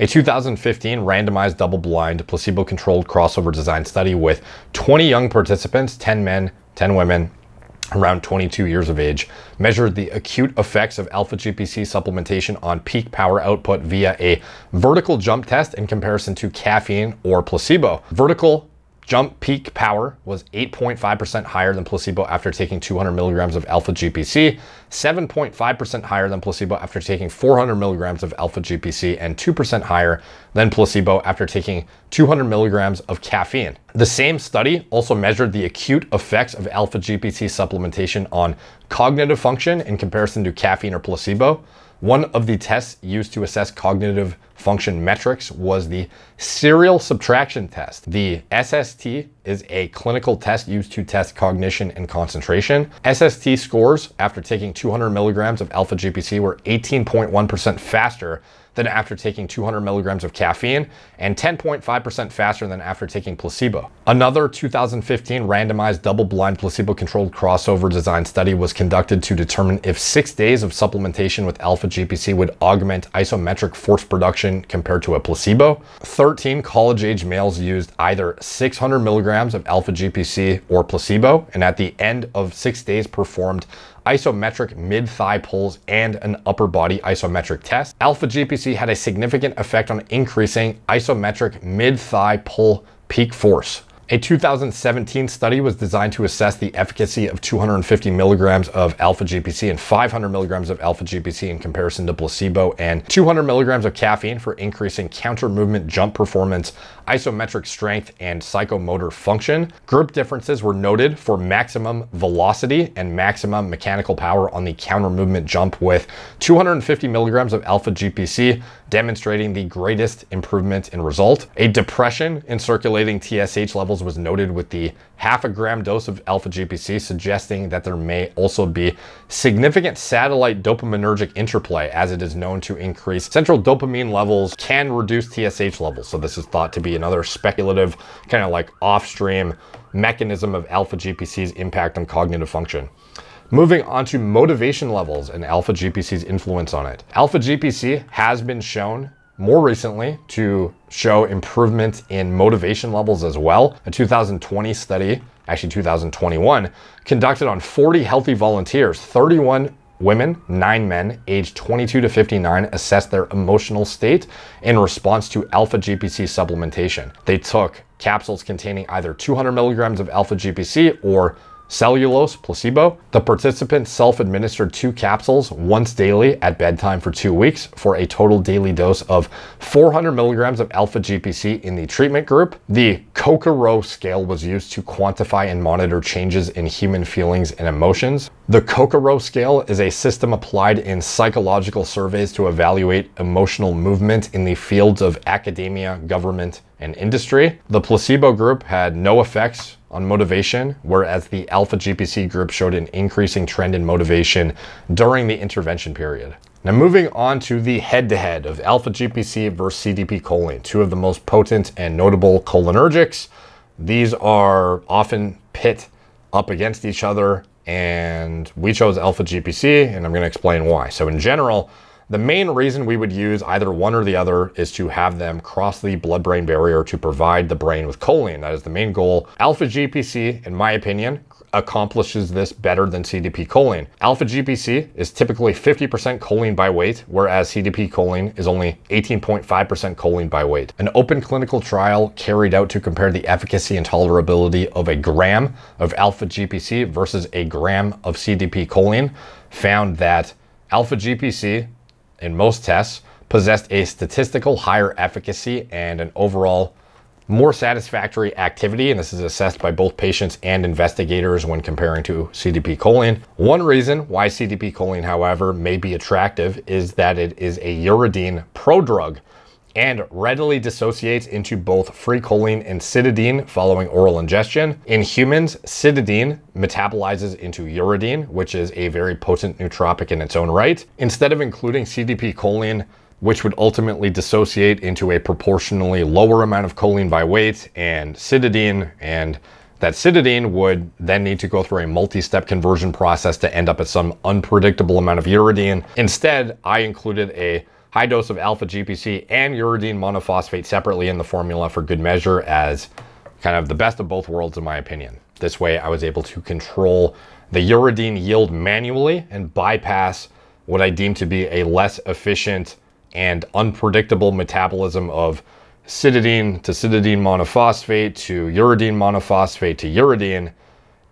A 2015 randomized double-blind placebo-controlled crossover design study with 20 young participants, 10 men, 10 women, around 22 years of age, measured the acute effects of alpha GPC supplementation on peak power output via a vertical jump test in comparison to caffeine or placebo. Vertical Jump peak power was 8.5% higher than placebo after taking 200 milligrams of alpha GPC, 7.5% higher than placebo after taking 400 milligrams of alpha GPC, and 2% higher than placebo after taking 200 milligrams of caffeine. The same study also measured the acute effects of alpha GPC supplementation on cognitive function in comparison to caffeine or placebo. One of the tests used to assess cognitive function metrics was the serial subtraction test. The SST is a clinical test used to test cognition and concentration. SST scores after taking 200 milligrams of alpha GPC were 18.1% faster than after taking 200 milligrams of caffeine and 10.5% faster than after taking placebo. Another 2015 randomized double-blind placebo-controlled crossover design study was conducted to determine if six days of supplementation with alpha GPC would augment isometric force production compared to a placebo. 13 college-age males used either 600 milligrams of alpha GPC or placebo, and at the end of six days performed isometric mid-thigh pulls, and an upper body isometric test. Alpha GPC had a significant effect on increasing isometric mid-thigh pull peak force. A 2017 study was designed to assess the efficacy of 250 milligrams of alpha GPC and 500 milligrams of alpha GPC in comparison to placebo and 200 milligrams of caffeine for increasing counter movement jump performance, isometric strength, and psychomotor function. Group differences were noted for maximum velocity and maximum mechanical power on the counter movement jump with 250 milligrams of alpha GPC demonstrating the greatest improvement in result. A depression in circulating TSH levels was noted with the half a gram dose of alpha GPC, suggesting that there may also be significant satellite dopaminergic interplay as it is known to increase central dopamine levels can reduce TSH levels. So this is thought to be another speculative kind of like off-stream mechanism of alpha GPC's impact on cognitive function. Moving on to motivation levels and alpha GPC's influence on it. Alpha GPC has been shown more recently to show improvement in motivation levels as well. A 2020 study, actually 2021, conducted on 40 healthy volunteers, 31 women, nine men, aged 22 to 59, assessed their emotional state in response to alpha GPC supplementation. They took capsules containing either 200 milligrams of alpha GPC or Cellulose, placebo. The participants self-administered two capsules once daily at bedtime for two weeks for a total daily dose of 400 milligrams of alpha GPC in the treatment group. The Kokoro scale was used to quantify and monitor changes in human feelings and emotions. The Kokoro scale is a system applied in psychological surveys to evaluate emotional movement in the fields of academia, government, and industry. The placebo group had no effects on motivation, whereas the alpha GPC group showed an increasing trend in motivation during the intervention period. Now moving on to the head-to-head -head of alpha GPC versus CDP choline, two of the most potent and notable cholinergics. These are often pit up against each other and we chose alpha GPC and I'm gonna explain why. So in general, the main reason we would use either one or the other is to have them cross the blood-brain barrier to provide the brain with choline. That is the main goal. Alpha GPC, in my opinion, accomplishes this better than CDP choline. Alpha GPC is typically 50% choline by weight, whereas CDP choline is only 18.5% choline by weight. An open clinical trial carried out to compare the efficacy and tolerability of a gram of alpha GPC versus a gram of CDP choline found that alpha GPC in most tests possessed a statistical higher efficacy and an overall more satisfactory activity, and this is assessed by both patients and investigators when comparing to CDP choline. One reason why CDP choline, however, may be attractive is that it is a uridine prodrug and readily dissociates into both free choline and cytidine following oral ingestion. In humans, cytidine metabolizes into uridine, which is a very potent nootropic in its own right. Instead of including CDP choline, which would ultimately dissociate into a proportionally lower amount of choline by weight and cytidine and that cytidine would then need to go through a multi-step conversion process to end up at some unpredictable amount of uridine. Instead, I included a high dose of alpha GPC and uridine monophosphate separately in the formula for good measure as kind of the best of both worlds in my opinion. This way I was able to control the uridine yield manually and bypass what I deem to be a less efficient and unpredictable metabolism of cytidine to cytidine monophosphate to uridine monophosphate to uridine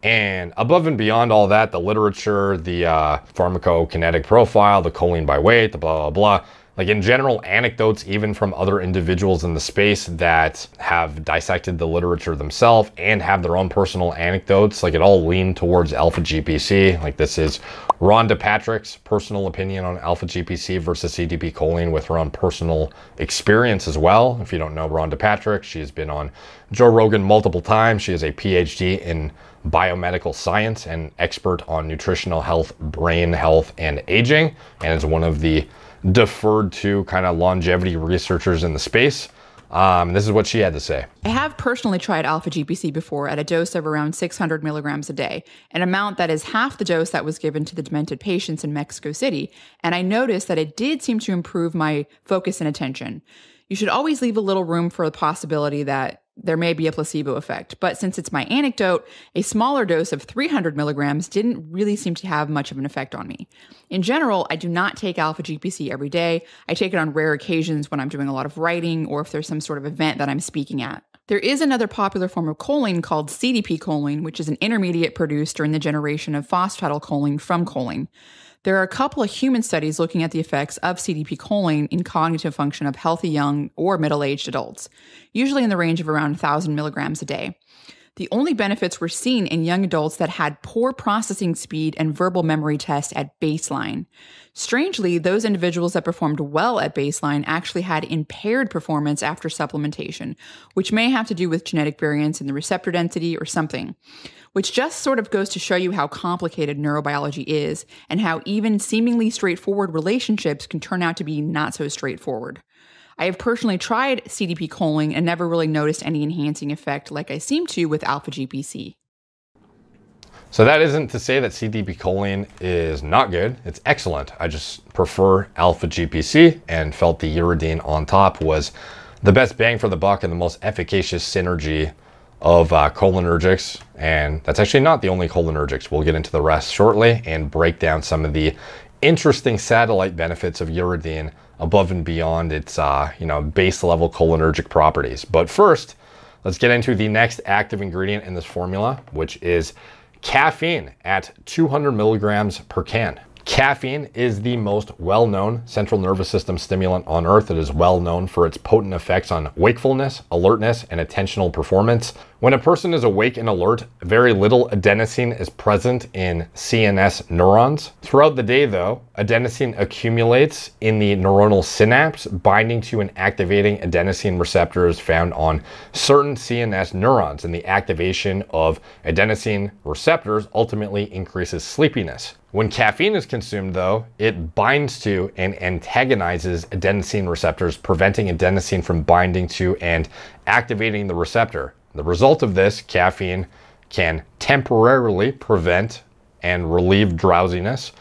and above and beyond all that, the literature, the uh, pharmacokinetic profile, the choline by weight, the blah, blah, blah, like in general, anecdotes even from other individuals in the space that have dissected the literature themselves and have their own personal anecdotes, like it all lean towards alpha GPC. Like this is Rhonda Patrick's personal opinion on alpha GPC versus CDP choline with her own personal experience as well. If you don't know Rhonda Patrick, she has been on Joe Rogan multiple times. She is a PhD in biomedical science and expert on nutritional health, brain health, and aging, and is one of the deferred to kind of longevity researchers in the space. Um, this is what she had to say. I have personally tried alpha GPC before at a dose of around 600 milligrams a day, an amount that is half the dose that was given to the demented patients in Mexico City, and I noticed that it did seem to improve my focus and attention. You should always leave a little room for the possibility that there may be a placebo effect. But since it's my anecdote, a smaller dose of 300 milligrams didn't really seem to have much of an effect on me. In general, I do not take alpha GPC every day. I take it on rare occasions when I'm doing a lot of writing or if there's some sort of event that I'm speaking at. There is another popular form of choline called CDP choline, which is an intermediate produced during the generation of phosphatidylcholine from choline. There are a couple of human studies looking at the effects of CDP choline in cognitive function of healthy young or middle aged adults, usually in the range of around 1,000 milligrams a day. The only benefits were seen in young adults that had poor processing speed and verbal memory tests at baseline. Strangely, those individuals that performed well at baseline actually had impaired performance after supplementation, which may have to do with genetic variants in the receptor density or something which just sort of goes to show you how complicated neurobiology is and how even seemingly straightforward relationships can turn out to be not so straightforward. I have personally tried CDP choline and never really noticed any enhancing effect like I seem to with alpha GPC. So that isn't to say that CDP choline is not good. It's excellent. I just prefer alpha GPC and felt the uridine on top was the best bang for the buck and the most efficacious synergy of uh, cholinergics, and that's actually not the only cholinergics. We'll get into the rest shortly and break down some of the interesting satellite benefits of uridine above and beyond its uh, you know base level cholinergic properties. But first, let's get into the next active ingredient in this formula, which is caffeine at 200 milligrams per can. Caffeine is the most well-known central nervous system stimulant on earth. It is well known for its potent effects on wakefulness, alertness, and attentional performance. When a person is awake and alert, very little adenosine is present in CNS neurons. Throughout the day, though, adenosine accumulates in the neuronal synapse, binding to and activating adenosine receptors found on certain CNS neurons. And the activation of adenosine receptors ultimately increases sleepiness. When caffeine is consumed, though, it binds to and antagonizes adenosine receptors, preventing adenosine from binding to and activating the receptor. The result of this, caffeine can temporarily prevent and relieve drowsiness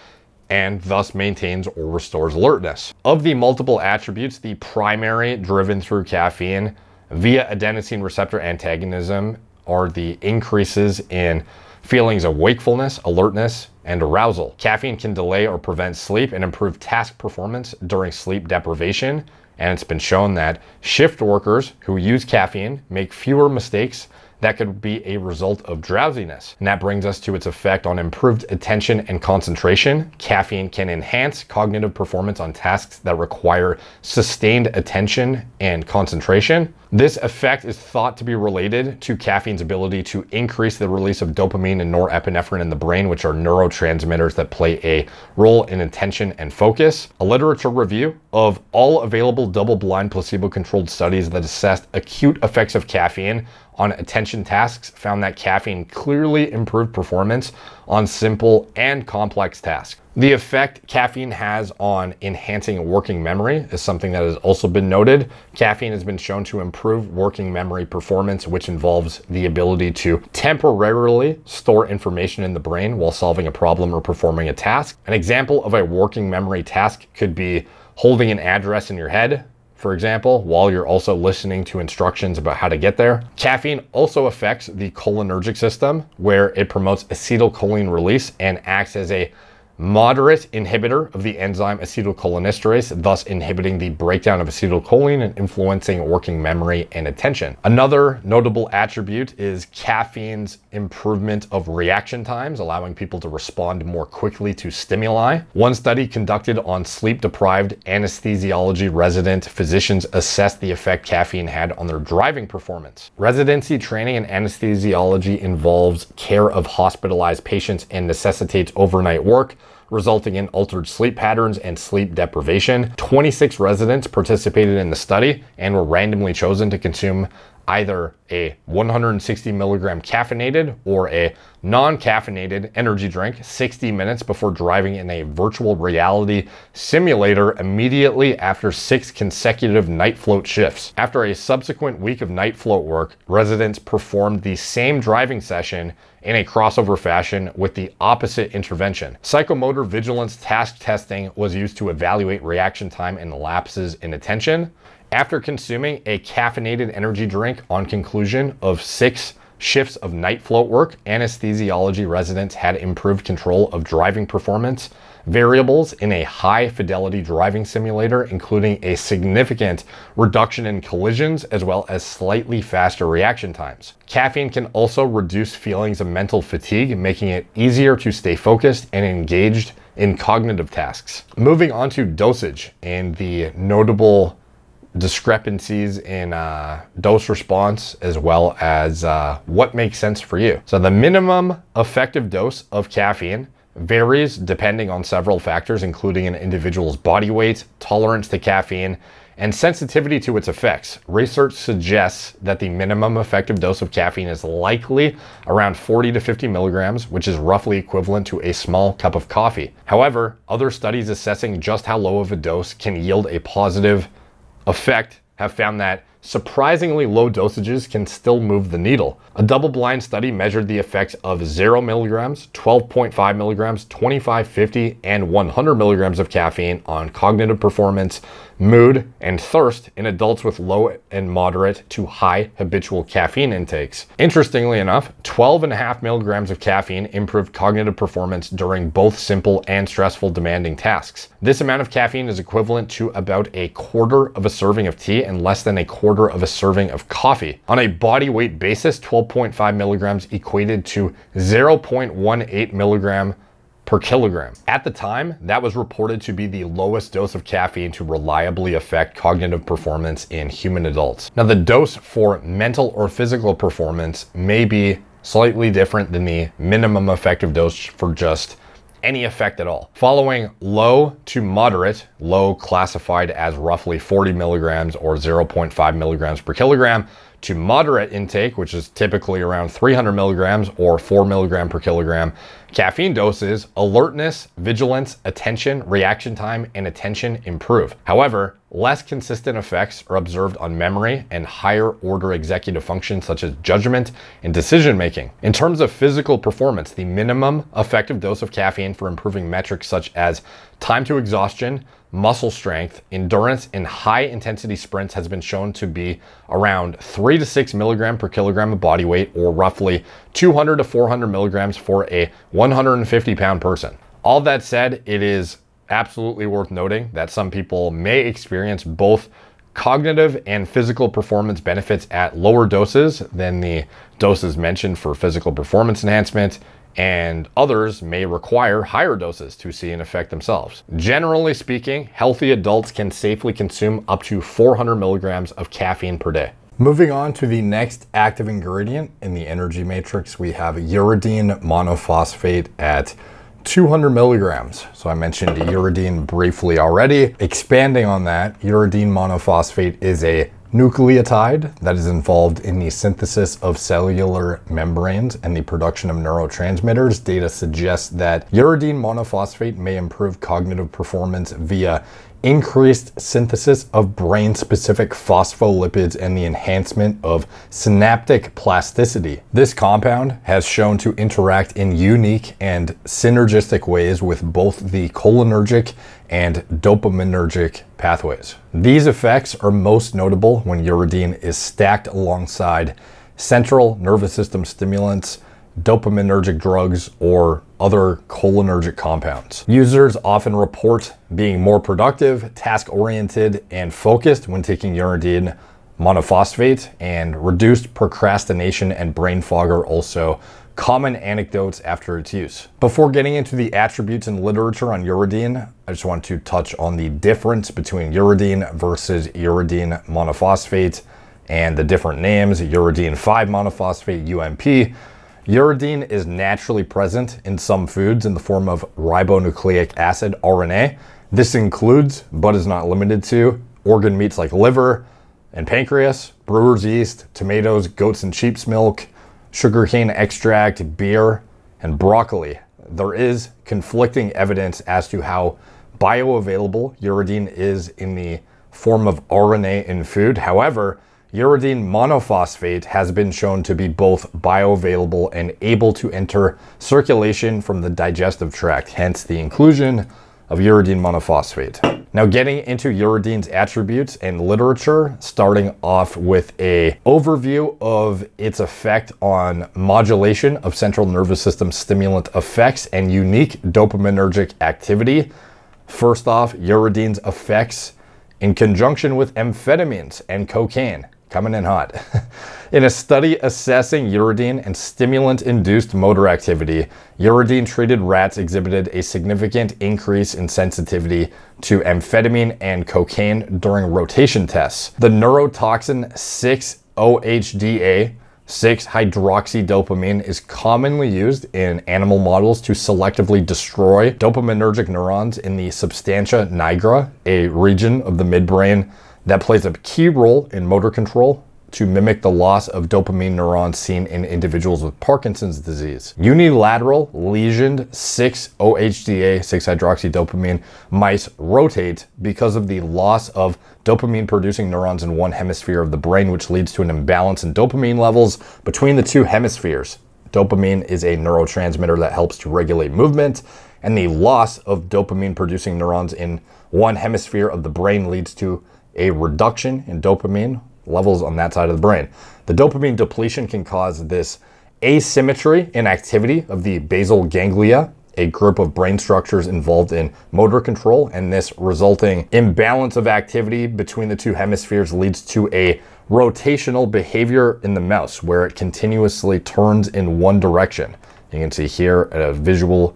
and thus maintains or restores alertness. Of the multiple attributes, the primary driven through caffeine via adenosine receptor antagonism are the increases in feelings of wakefulness, alertness, and arousal. Caffeine can delay or prevent sleep and improve task performance during sleep deprivation and it's been shown that shift workers who use caffeine make fewer mistakes that could be a result of drowsiness. And that brings us to its effect on improved attention and concentration. Caffeine can enhance cognitive performance on tasks that require sustained attention and concentration. This effect is thought to be related to caffeine's ability to increase the release of dopamine and norepinephrine in the brain, which are neurotransmitters that play a role in attention and focus. A literature review of all available double blind placebo controlled studies that assessed acute effects of caffeine on attention tasks found that caffeine clearly improved performance on simple and complex tasks. The effect caffeine has on enhancing working memory is something that has also been noted. Caffeine has been shown to improve working memory performance, which involves the ability to temporarily store information in the brain while solving a problem or performing a task. An example of a working memory task could be holding an address in your head, for example, while you're also listening to instructions about how to get there. Caffeine also affects the cholinergic system, where it promotes acetylcholine release and acts as a moderate inhibitor of the enzyme acetylcholinesterase, thus inhibiting the breakdown of acetylcholine and influencing working memory and attention. Another notable attribute is caffeine's improvement of reaction times, allowing people to respond more quickly to stimuli. One study conducted on sleep deprived anesthesiology resident physicians assessed the effect caffeine had on their driving performance. Residency training in anesthesiology involves care of hospitalized patients and necessitates overnight work resulting in altered sleep patterns and sleep deprivation. 26 residents participated in the study and were randomly chosen to consume either a 160 milligram caffeinated or a non-caffeinated energy drink 60 minutes before driving in a virtual reality simulator immediately after six consecutive night float shifts. After a subsequent week of night float work, residents performed the same driving session in a crossover fashion with the opposite intervention. Psychomotor vigilance task testing was used to evaluate reaction time and lapses in attention. After consuming a caffeinated energy drink on conclusion of six shifts of night float work, anesthesiology residents had improved control of driving performance variables in a high fidelity driving simulator, including a significant reduction in collisions as well as slightly faster reaction times. Caffeine can also reduce feelings of mental fatigue, making it easier to stay focused and engaged in cognitive tasks. Moving on to dosage and the notable discrepancies in uh, dose response as well as uh, what makes sense for you. So the minimum effective dose of caffeine varies depending on several factors, including an individual's body weight, tolerance to caffeine, and sensitivity to its effects. Research suggests that the minimum effective dose of caffeine is likely around 40 to 50 milligrams, which is roughly equivalent to a small cup of coffee. However, other studies assessing just how low of a dose can yield a positive effect have found that surprisingly low dosages can still move the needle. A double blind study measured the effects of 0 milligrams, 12.5 milligrams, 25, 50, and 100 milligrams of caffeine on cognitive performance, mood, and thirst in adults with low and moderate to high habitual caffeine intakes. Interestingly enough, 12.5 milligrams of caffeine improved cognitive performance during both simple and stressful demanding tasks. This amount of caffeine is equivalent to about a quarter of a serving of tea and less than a quarter of a serving of coffee. On a body weight basis, 12.5 milligrams equated to 0.18 milligram per kilogram. At the time, that was reported to be the lowest dose of caffeine to reliably affect cognitive performance in human adults. Now, the dose for mental or physical performance may be slightly different than the minimum effective dose for just any effect at all. Following low to moderate, low classified as roughly 40 milligrams or 0.5 milligrams per kilogram, to moderate intake, which is typically around 300 milligrams or 4 milligram per kilogram, caffeine doses, alertness, vigilance, attention, reaction time, and attention improve. However, less consistent effects are observed on memory and higher order executive functions such as judgment and decision making. In terms of physical performance, the minimum effective dose of caffeine for improving metrics such as time to exhaustion, muscle strength, endurance in high intensity sprints has been shown to be around 3 to 6 milligram per kilogram of body weight, or roughly 200 to 400 milligrams for a 150 pound person. All that said, it is absolutely worth noting that some people may experience both cognitive and physical performance benefits at lower doses than the doses mentioned for physical performance enhancement and others may require higher doses to see an effect themselves. Generally speaking, healthy adults can safely consume up to 400 milligrams of caffeine per day. Moving on to the next active ingredient in the energy matrix, we have uridine monophosphate at 200 milligrams. So I mentioned uridine briefly already. Expanding on that, uridine monophosphate is a nucleotide that is involved in the synthesis of cellular membranes and the production of neurotransmitters. Data suggests that uridine monophosphate may improve cognitive performance via increased synthesis of brain specific phospholipids and the enhancement of synaptic plasticity. This compound has shown to interact in unique and synergistic ways with both the cholinergic and dopaminergic pathways. These effects are most notable when uridine is stacked alongside central nervous system stimulants dopaminergic drugs or other cholinergic compounds. Users often report being more productive, task oriented, and focused when taking uridine monophosphate, and reduced procrastination and brain fog are also common anecdotes after its use. Before getting into the attributes and literature on uridine, I just want to touch on the difference between uridine versus uridine monophosphate and the different names, uridine 5 monophosphate, UMP. Uridine is naturally present in some foods in the form of ribonucleic acid, RNA. This includes, but is not limited to, organ meats like liver and pancreas, brewer's yeast, tomatoes, goats and sheep's milk, sugarcane extract, beer, and broccoli. There is conflicting evidence as to how bioavailable uridine is in the form of RNA in food. However, uridine monophosphate has been shown to be both bioavailable and able to enter circulation from the digestive tract, hence the inclusion of uridine monophosphate. Now getting into uridine's attributes and literature, starting off with a overview of its effect on modulation of central nervous system stimulant effects and unique dopaminergic activity. First off, uridine's effects in conjunction with amphetamines and cocaine coming in hot. in a study assessing uridine and stimulant induced motor activity, uridine treated rats exhibited a significant increase in sensitivity to amphetamine and cocaine during rotation tests. The neurotoxin 6 OHDA 6-hydroxydopamine is commonly used in animal models to selectively destroy dopaminergic neurons in the substantia nigra, a region of the midbrain that plays a key role in motor control to mimic the loss of dopamine neurons seen in individuals with Parkinson's disease. Unilateral lesioned 6-OHDA, 6-hydroxydopamine mice rotate because of the loss of dopamine-producing neurons in one hemisphere of the brain, which leads to an imbalance in dopamine levels between the two hemispheres. Dopamine is a neurotransmitter that helps to regulate movement, and the loss of dopamine-producing neurons in one hemisphere of the brain leads to a reduction in dopamine levels on that side of the brain. The dopamine depletion can cause this asymmetry in activity of the basal ganglia, a group of brain structures involved in motor control, and this resulting imbalance of activity between the two hemispheres leads to a rotational behavior in the mouse where it continuously turns in one direction. You can see here a visual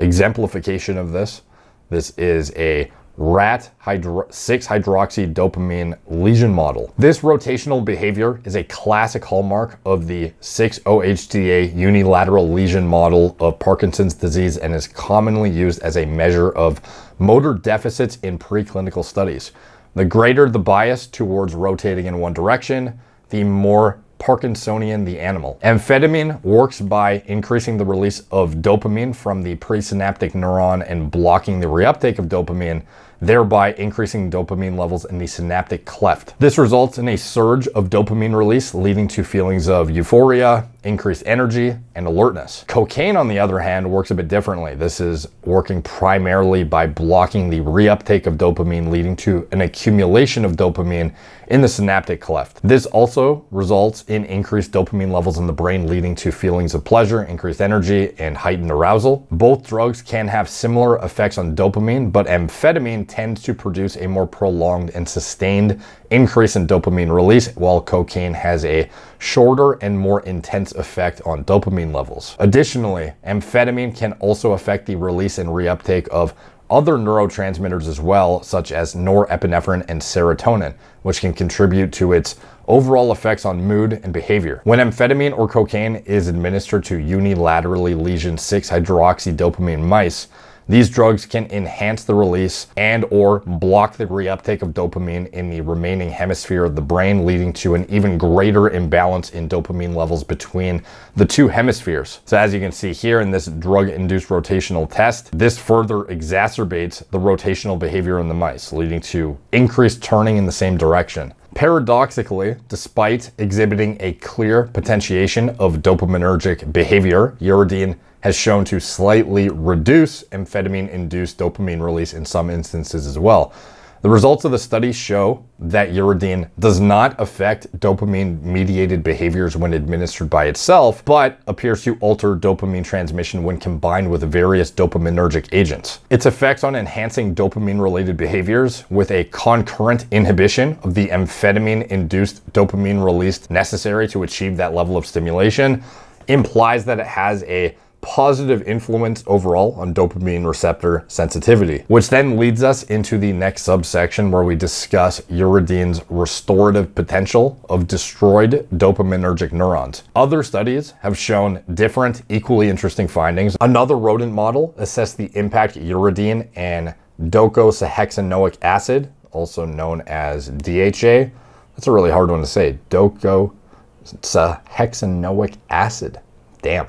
exemplification of this. This is a rat 6-hydroxydopamine lesion model. This rotational behavior is a classic hallmark of the 6-OHDA unilateral lesion model of Parkinson's disease and is commonly used as a measure of motor deficits in preclinical studies. The greater the bias towards rotating in one direction, the more Parkinsonian the animal. Amphetamine works by increasing the release of dopamine from the presynaptic neuron and blocking the reuptake of dopamine thereby increasing dopamine levels in the synaptic cleft. This results in a surge of dopamine release, leading to feelings of euphoria, increased energy, and alertness. Cocaine, on the other hand, works a bit differently. This is working primarily by blocking the reuptake of dopamine, leading to an accumulation of dopamine in the synaptic cleft. This also results in increased dopamine levels in the brain, leading to feelings of pleasure, increased energy, and heightened arousal. Both drugs can have similar effects on dopamine, but amphetamine tends to produce a more prolonged and sustained increase in dopamine release, while cocaine has a shorter and more intense effect on dopamine levels. Additionally, amphetamine can also affect the release and reuptake of other neurotransmitters as well, such as norepinephrine and serotonin, which can contribute to its overall effects on mood and behavior. When amphetamine or cocaine is administered to unilaterally lesion 6-hydroxydopamine mice, these drugs can enhance the release and or block the reuptake of dopamine in the remaining hemisphere of the brain, leading to an even greater imbalance in dopamine levels between the two hemispheres. So as you can see here in this drug-induced rotational test, this further exacerbates the rotational behavior in the mice, leading to increased turning in the same direction. Paradoxically, despite exhibiting a clear potentiation of dopaminergic behavior, uridine has shown to slightly reduce amphetamine induced dopamine release in some instances as well. The results of the study show that uridine does not affect dopamine mediated behaviors when administered by itself, but appears to alter dopamine transmission when combined with various dopaminergic agents. Its effects on enhancing dopamine related behaviors with a concurrent inhibition of the amphetamine induced dopamine release necessary to achieve that level of stimulation implies that it has a positive influence overall on dopamine receptor sensitivity, which then leads us into the next subsection where we discuss uridine's restorative potential of destroyed dopaminergic neurons. Other studies have shown different, equally interesting findings. Another rodent model assessed the impact uridine and docosahexaenoic acid, also known as DHA, that's a really hard one to say, docosahexaenoic acid. Damn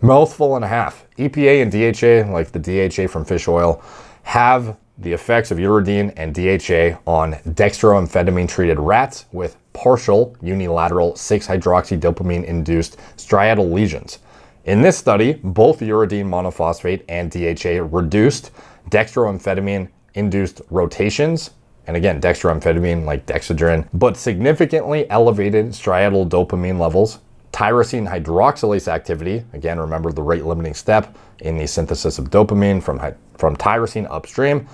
mouthful and a half. EPA and DHA, like the DHA from fish oil, have the effects of uridine and DHA on dextroamphetamine treated rats with partial unilateral 6-hydroxydopamine induced striatal lesions. In this study, both uridine monophosphate and DHA reduced dextroamphetamine induced rotations and again, dextroamphetamine like dexedrine, but significantly elevated striatal dopamine levels tyrosine hydroxylase activity, again, remember the rate limiting step in the synthesis of dopamine from, from tyrosine upstream,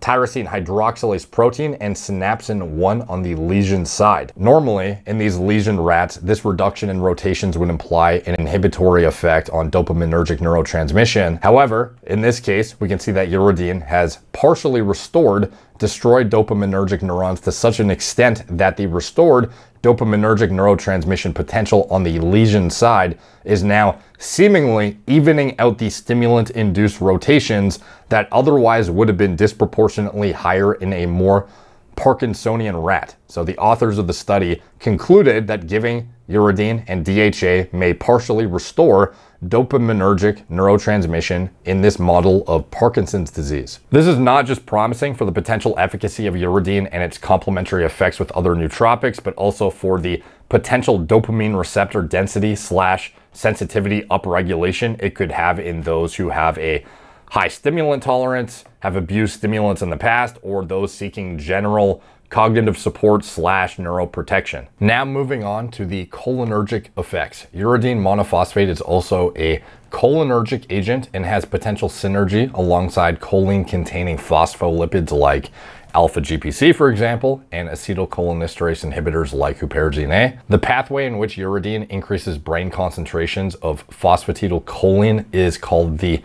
tyrosine hydroxylase protein, and synapsin 1 on the lesion side. Normally, in these lesion rats, this reduction in rotations would imply an inhibitory effect on dopaminergic neurotransmission. However, in this case, we can see that uridine has partially restored destroyed dopaminergic neurons to such an extent that the restored dopaminergic neurotransmission potential on the lesion side is now seemingly evening out the stimulant induced rotations that otherwise would have been disproportionately higher in a more Parkinsonian rat. So the authors of the study concluded that giving uridine and DHA may partially restore dopaminergic neurotransmission in this model of Parkinson's disease. This is not just promising for the potential efficacy of uridine and its complementary effects with other nootropics, but also for the potential dopamine receptor density slash sensitivity upregulation it could have in those who have a high stimulant tolerance, have abused stimulants in the past, or those seeking general cognitive support slash neuroprotection. Now moving on to the cholinergic effects. Uridine monophosphate is also a cholinergic agent and has potential synergy alongside choline containing phospholipids like alpha GPC, for example, and acetylcholinesterase inhibitors like huperzine A. The pathway in which uridine increases brain concentrations of phosphatidylcholine is called the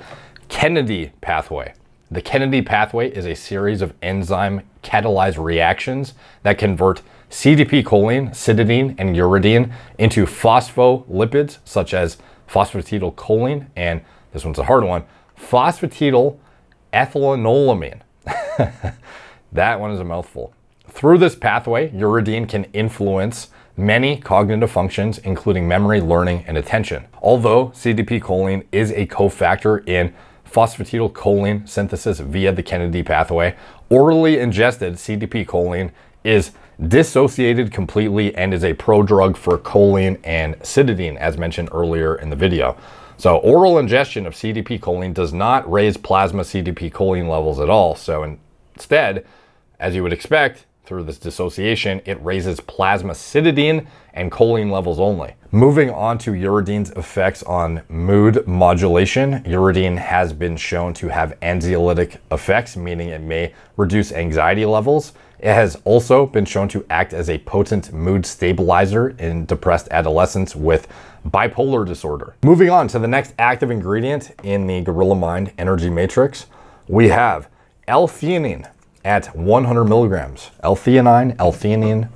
Kennedy pathway. The Kennedy pathway is a series of enzyme catalyzed reactions that convert CDP choline, cytidine, and uridine into phospholipids such as phosphatidylcholine and this one's a hard one, phosphatidyl ethylenolamine. that one is a mouthful. Through this pathway, uridine can influence many cognitive functions, including memory, learning, and attention. Although CDP choline is a cofactor in phosphatidylcholine synthesis via the Kennedy pathway. Orally ingested CDP choline is dissociated completely and is a prodrug for choline and cytidine, as mentioned earlier in the video. So oral ingestion of CDP choline does not raise plasma CDP choline levels at all. So instead, as you would expect, through this dissociation, it raises plasma cytidine and choline levels only. Moving on to uridine's effects on mood modulation, uridine has been shown to have anxiolytic effects, meaning it may reduce anxiety levels. It has also been shown to act as a potent mood stabilizer in depressed adolescents with bipolar disorder. Moving on to the next active ingredient in the Gorilla Mind energy matrix, we have L-theanine at 100 milligrams. L-theanine, L-theanine,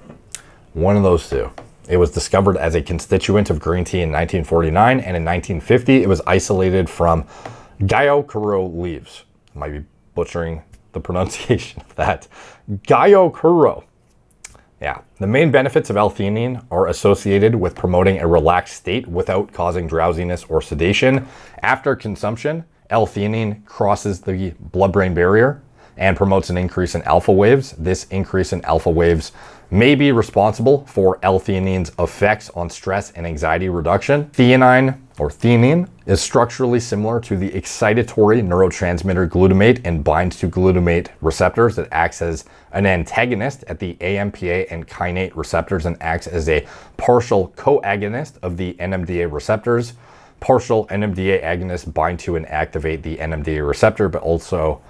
one of those two. It was discovered as a constituent of green tea in 1949, and in 1950, it was isolated from Gyokuro leaves. I might be butchering the pronunciation of that. Gyokuro. Yeah, the main benefits of L-theanine are associated with promoting a relaxed state without causing drowsiness or sedation. After consumption, L-theanine crosses the blood-brain barrier and promotes an increase in alpha waves. This increase in alpha waves may be responsible for L-theanine's effects on stress and anxiety reduction. Theanine or theanine is structurally similar to the excitatory neurotransmitter glutamate and binds to glutamate receptors. It acts as an antagonist at the AMPA and kainate receptors and acts as a partial co-agonist of the NMDA receptors. Partial NMDA agonists bind to and activate the NMDA receptor, but also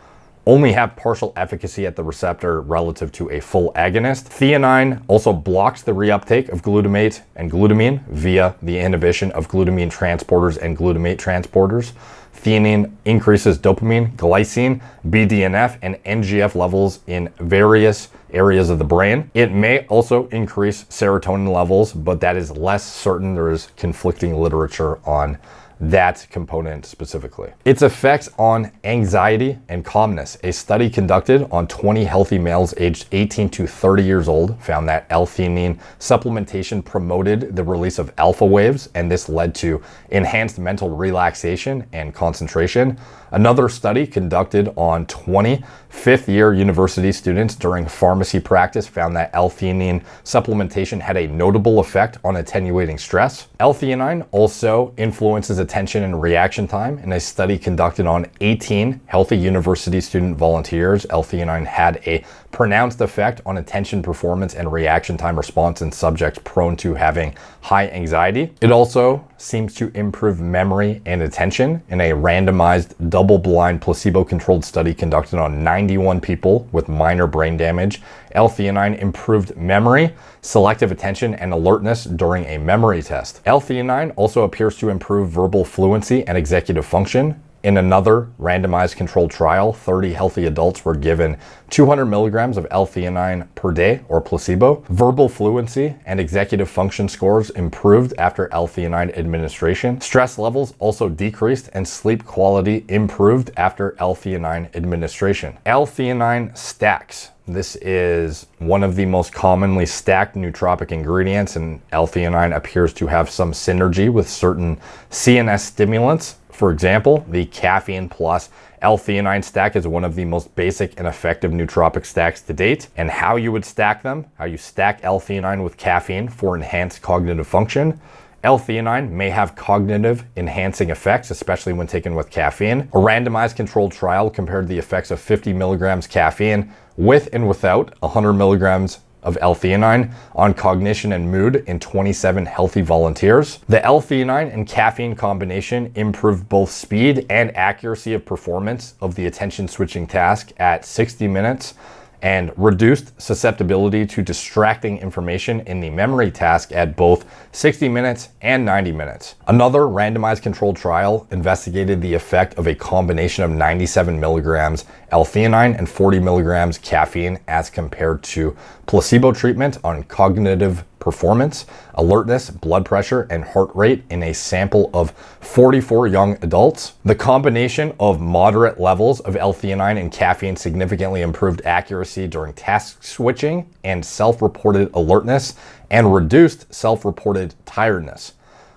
only have partial efficacy at the receptor relative to a full agonist. Theanine also blocks the reuptake of glutamate and glutamine via the inhibition of glutamine transporters and glutamate transporters. Theanine increases dopamine, glycine, BDNF, and NGF levels in various areas of the brain. It may also increase serotonin levels, but that is less certain. There is conflicting literature on that component specifically. Its effects on anxiety and calmness. A study conducted on 20 healthy males aged 18 to 30 years old found that L-theanine supplementation promoted the release of alpha waves, and this led to enhanced mental relaxation and concentration. Another study conducted on 20 fifth year university students during pharmacy practice found that L-theanine supplementation had a notable effect on attenuating stress. L-theanine also influences attention and reaction time. In a study conducted on 18 healthy university student volunteers, L-theanine had a pronounced effect on attention performance and reaction time response in subjects prone to having high anxiety. It also seems to improve memory and attention in a randomized double-blind placebo-controlled study conducted on 91 people with minor brain damage. L-theanine improved memory, selective attention, and alertness during a memory test. L-theanine also appears to improve verbal fluency and executive function. In another randomized controlled trial, 30 healthy adults were given 200 milligrams of L-theanine per day or placebo. Verbal fluency and executive function scores improved after L-theanine administration. Stress levels also decreased and sleep quality improved after L-theanine administration. L-theanine stacks. This is one of the most commonly stacked nootropic ingredients, and L-theanine appears to have some synergy with certain CNS stimulants for example, the caffeine plus L-theanine stack is one of the most basic and effective nootropic stacks to date. And how you would stack them, how you stack L-theanine with caffeine for enhanced cognitive function. L-theanine may have cognitive enhancing effects, especially when taken with caffeine. A randomized controlled trial compared the effects of 50 milligrams caffeine with and without 100 milligrams of L-theanine on cognition and mood in 27 healthy volunteers. The L-theanine and caffeine combination improved both speed and accuracy of performance of the attention switching task at 60 minutes and reduced susceptibility to distracting information in the memory task at both 60 minutes and 90 minutes. Another randomized controlled trial investigated the effect of a combination of 97 milligrams L-theanine and 40 milligrams caffeine as compared to placebo treatment on cognitive performance, alertness, blood pressure, and heart rate in a sample of 44 young adults. The combination of moderate levels of L-theanine and caffeine significantly improved accuracy during task switching and self-reported alertness and reduced self-reported tiredness.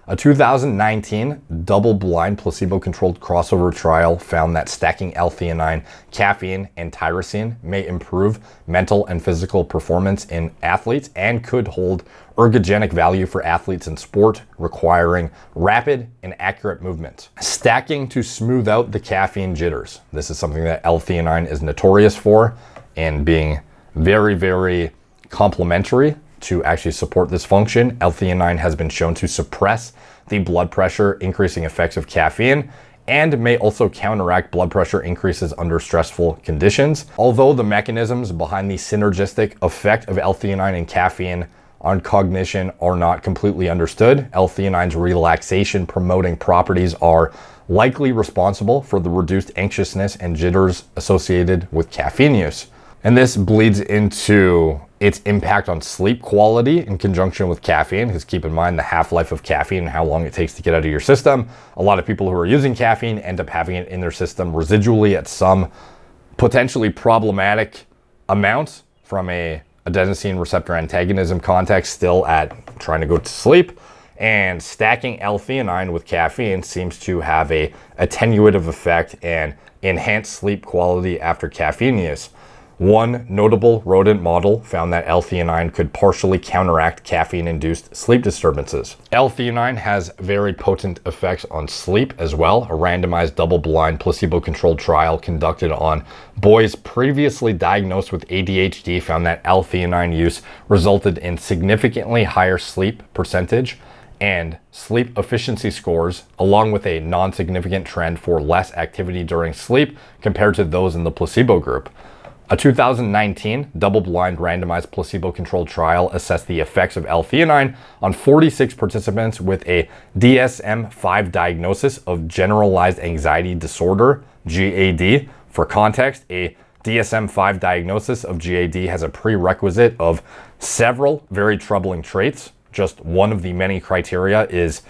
A 2019 double-blind placebo-controlled crossover trial found that stacking L-theanine, caffeine, and tyrosine may improve mental and physical performance in athletes and could hold ergogenic value for athletes in sport requiring rapid and accurate movement. Stacking to smooth out the caffeine jitters. This is something that L-theanine is notorious for and being very, very complementary to actually support this function. L-theanine has been shown to suppress the blood pressure increasing effects of caffeine and may also counteract blood pressure increases under stressful conditions. Although the mechanisms behind the synergistic effect of L-theanine and caffeine on cognition are not completely understood, L-theanine's relaxation promoting properties are likely responsible for the reduced anxiousness and jitters associated with caffeine use. And this bleeds into its impact on sleep quality in conjunction with caffeine, because keep in mind the half-life of caffeine and how long it takes to get out of your system. A lot of people who are using caffeine end up having it in their system residually at some potentially problematic amount from a adenosine receptor antagonism context, still at trying to go to sleep. And stacking L-theanine with caffeine seems to have a attenuative effect and enhance sleep quality after caffeine use. One notable rodent model found that L-theanine could partially counteract caffeine-induced sleep disturbances. L-theanine has very potent effects on sleep as well. A randomized double-blind placebo-controlled trial conducted on boys previously diagnosed with ADHD found that L-theanine use resulted in significantly higher sleep percentage and sleep efficiency scores, along with a non-significant trend for less activity during sleep compared to those in the placebo group. A 2019 double-blind randomized placebo-controlled trial assessed the effects of L-theanine on 46 participants with a DSM-5 diagnosis of generalized anxiety disorder, GAD. For context, a DSM-5 diagnosis of GAD has a prerequisite of several very troubling traits. Just one of the many criteria is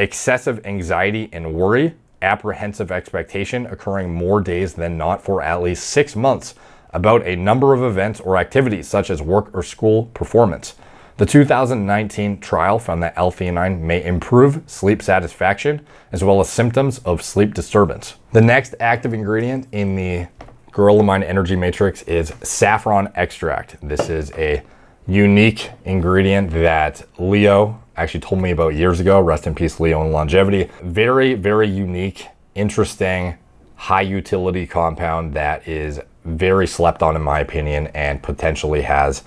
excessive anxiety and worry, apprehensive expectation occurring more days than not for at least six months about a number of events or activities such as work or school performance. The 2019 trial found that L-theanine may improve sleep satisfaction as well as symptoms of sleep disturbance. The next active ingredient in the Gorilla Mind Energy Matrix is saffron extract. This is a unique ingredient that Leo actually told me about years ago. Rest in peace, Leo and longevity. Very, very unique, interesting, high utility compound that is very slept on in my opinion and potentially has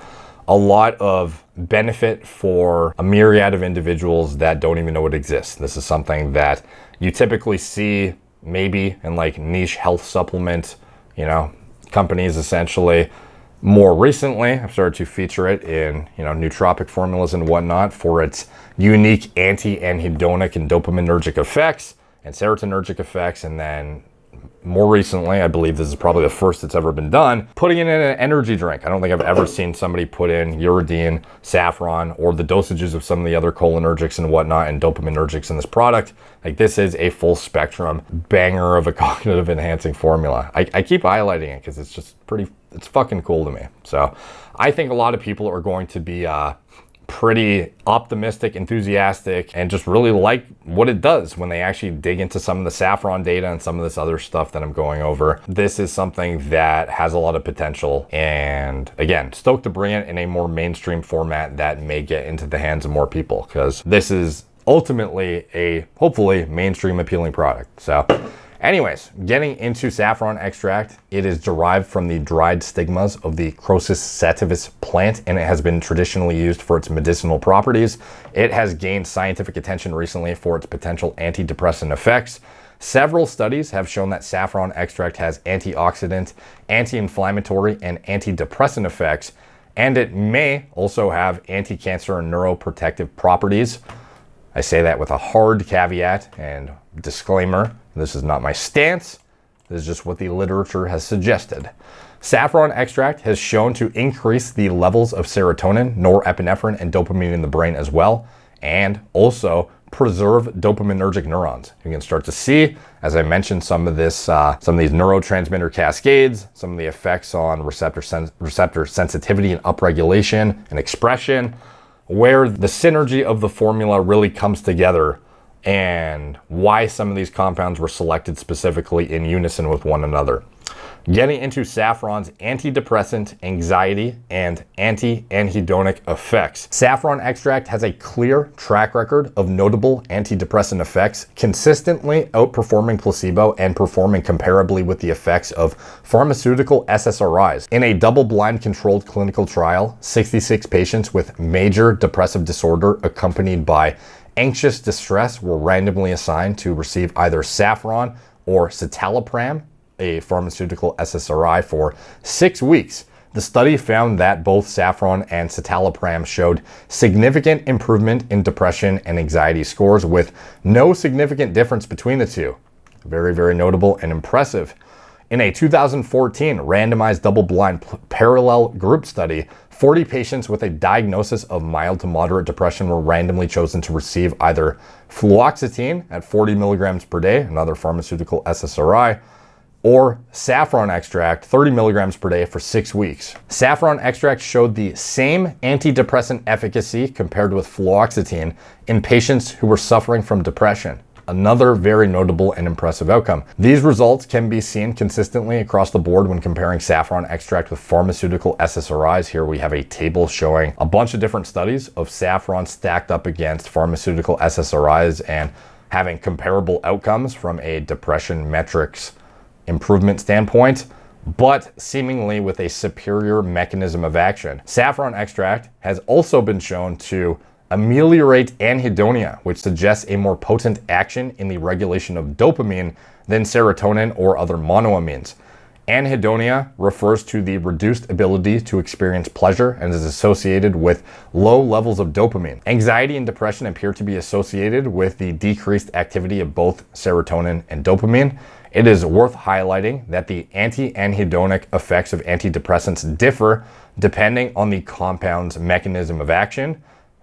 a lot of benefit for a myriad of individuals that don't even know it exists. This is something that you typically see maybe in like niche health supplement, you know, companies essentially. More recently, I've started to feature it in, you know, nootropic formulas and whatnot for its unique anti-anhedonic and dopaminergic effects and serotonergic effects, and then more recently, I believe this is probably the first that's ever been done, putting it in an energy drink. I don't think I've ever seen somebody put in uridine, saffron, or the dosages of some of the other cholinergics and whatnot and dopaminergics in this product. Like this is a full spectrum banger of a cognitive enhancing formula. I, I keep highlighting it because it's just pretty, it's fucking cool to me. So I think a lot of people are going to be uh, pretty optimistic, enthusiastic, and just really like what it does when they actually dig into some of the saffron data and some of this other stuff that I'm going over. This is something that has a lot of potential. And again, stoked to bring it in a more mainstream format that may get into the hands of more people because this is ultimately a hopefully mainstream appealing product. So Anyways, getting into saffron extract, it is derived from the dried stigmas of the Crocus sativus plant and it has been traditionally used for its medicinal properties. It has gained scientific attention recently for its potential antidepressant effects. Several studies have shown that saffron extract has antioxidant, anti-inflammatory, and antidepressant effects, and it may also have anti-cancer and neuroprotective properties. I say that with a hard caveat and disclaimer. This is not my stance. This is just what the literature has suggested. Saffron extract has shown to increase the levels of serotonin, norepinephrine, and dopamine in the brain as well, and also preserve dopaminergic neurons. You can start to see, as I mentioned, some of this, uh, some of these neurotransmitter cascades, some of the effects on receptor sen receptor sensitivity and upregulation and expression, where the synergy of the formula really comes together and why some of these compounds were selected specifically in unison with one another. Getting into saffron's antidepressant, anxiety, and anti-anhedonic effects. Saffron extract has a clear track record of notable antidepressant effects, consistently outperforming placebo and performing comparably with the effects of pharmaceutical SSRIs. In a double-blind controlled clinical trial, 66 patients with major depressive disorder accompanied by Anxious distress were randomly assigned to receive either saffron or citalopram, a pharmaceutical SSRI, for six weeks. The study found that both saffron and citalopram showed significant improvement in depression and anxiety scores with no significant difference between the two. Very, very notable and impressive. In a 2014 randomized double-blind parallel group study, 40 patients with a diagnosis of mild to moderate depression were randomly chosen to receive either fluoxetine at 40 milligrams per day, another pharmaceutical SSRI, or saffron extract 30 milligrams per day for six weeks. Saffron extract showed the same antidepressant efficacy compared with fluoxetine in patients who were suffering from depression. Another very notable and impressive outcome. These results can be seen consistently across the board when comparing saffron extract with pharmaceutical SSRIs. Here we have a table showing a bunch of different studies of saffron stacked up against pharmaceutical SSRIs and having comparable outcomes from a depression metrics improvement standpoint, but seemingly with a superior mechanism of action. Saffron extract has also been shown to ameliorate anhedonia, which suggests a more potent action in the regulation of dopamine than serotonin or other monoamines. Anhedonia refers to the reduced ability to experience pleasure and is associated with low levels of dopamine. Anxiety and depression appear to be associated with the decreased activity of both serotonin and dopamine. It is worth highlighting that the anti-anhedonic effects of antidepressants differ depending on the compound's mechanism of action.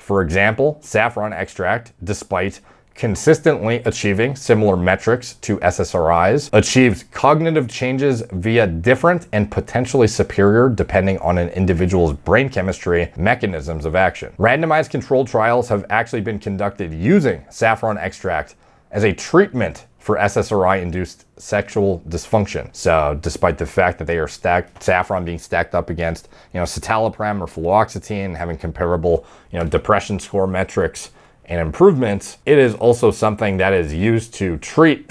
For example, saffron extract, despite consistently achieving similar metrics to SSRIs, achieves cognitive changes via different and potentially superior, depending on an individual's brain chemistry, mechanisms of action. Randomized controlled trials have actually been conducted using saffron extract as a treatment for SSRI induced sexual dysfunction. So, despite the fact that they are stacked, saffron being stacked up against, you know, citalopram or fluoxetine, having comparable, you know, depression score metrics and improvements, it is also something that is used to treat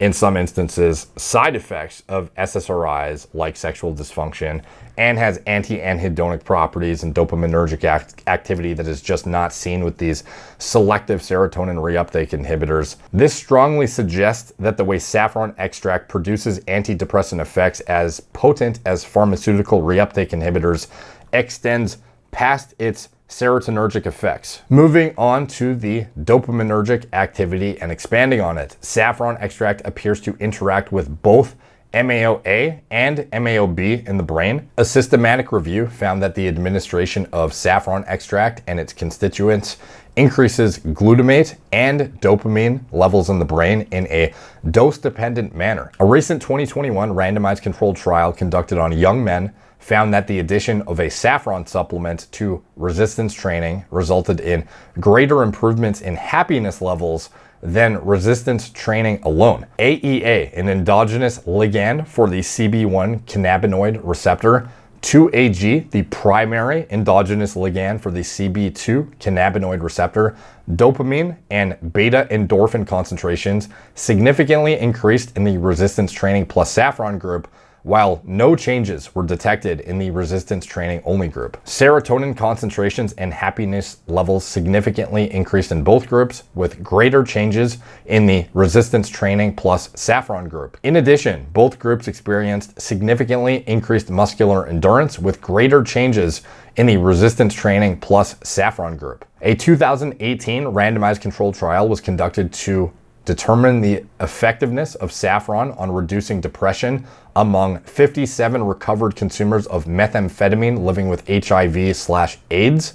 in some instances, side effects of SSRIs like sexual dysfunction and has anti-anhedonic properties and dopaminergic act activity that is just not seen with these selective serotonin reuptake inhibitors. This strongly suggests that the way saffron extract produces antidepressant effects as potent as pharmaceutical reuptake inhibitors extends past its serotonergic effects. Moving on to the dopaminergic activity and expanding on it. Saffron extract appears to interact with both MAO-A and MAO-B in the brain. A systematic review found that the administration of saffron extract and its constituents increases glutamate and dopamine levels in the brain in a dose-dependent manner. A recent 2021 randomized controlled trial conducted on young men found that the addition of a saffron supplement to resistance training resulted in greater improvements in happiness levels than resistance training alone. AEA, an endogenous ligand for the CB1 cannabinoid receptor, 2AG, the primary endogenous ligand for the CB2 cannabinoid receptor, dopamine and beta endorphin concentrations significantly increased in the resistance training plus saffron group while no changes were detected in the resistance training only group. Serotonin concentrations and happiness levels significantly increased in both groups, with greater changes in the resistance training plus saffron group. In addition, both groups experienced significantly increased muscular endurance with greater changes in the resistance training plus saffron group. A 2018 randomized controlled trial was conducted to determine the effectiveness of saffron on reducing depression among 57 recovered consumers of methamphetamine living with HIV slash AIDS.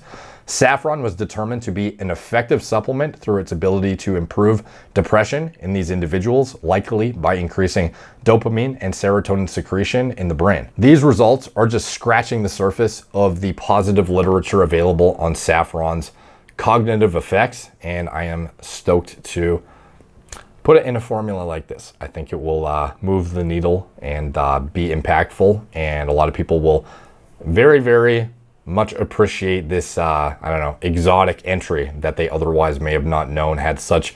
Saffron was determined to be an effective supplement through its ability to improve depression in these individuals, likely by increasing dopamine and serotonin secretion in the brain. These results are just scratching the surface of the positive literature available on saffron's cognitive effects, and I am stoked to put it in a formula like this. I think it will uh, move the needle and uh, be impactful, and a lot of people will very, very much appreciate this, uh, I don't know, exotic entry that they otherwise may have not known had such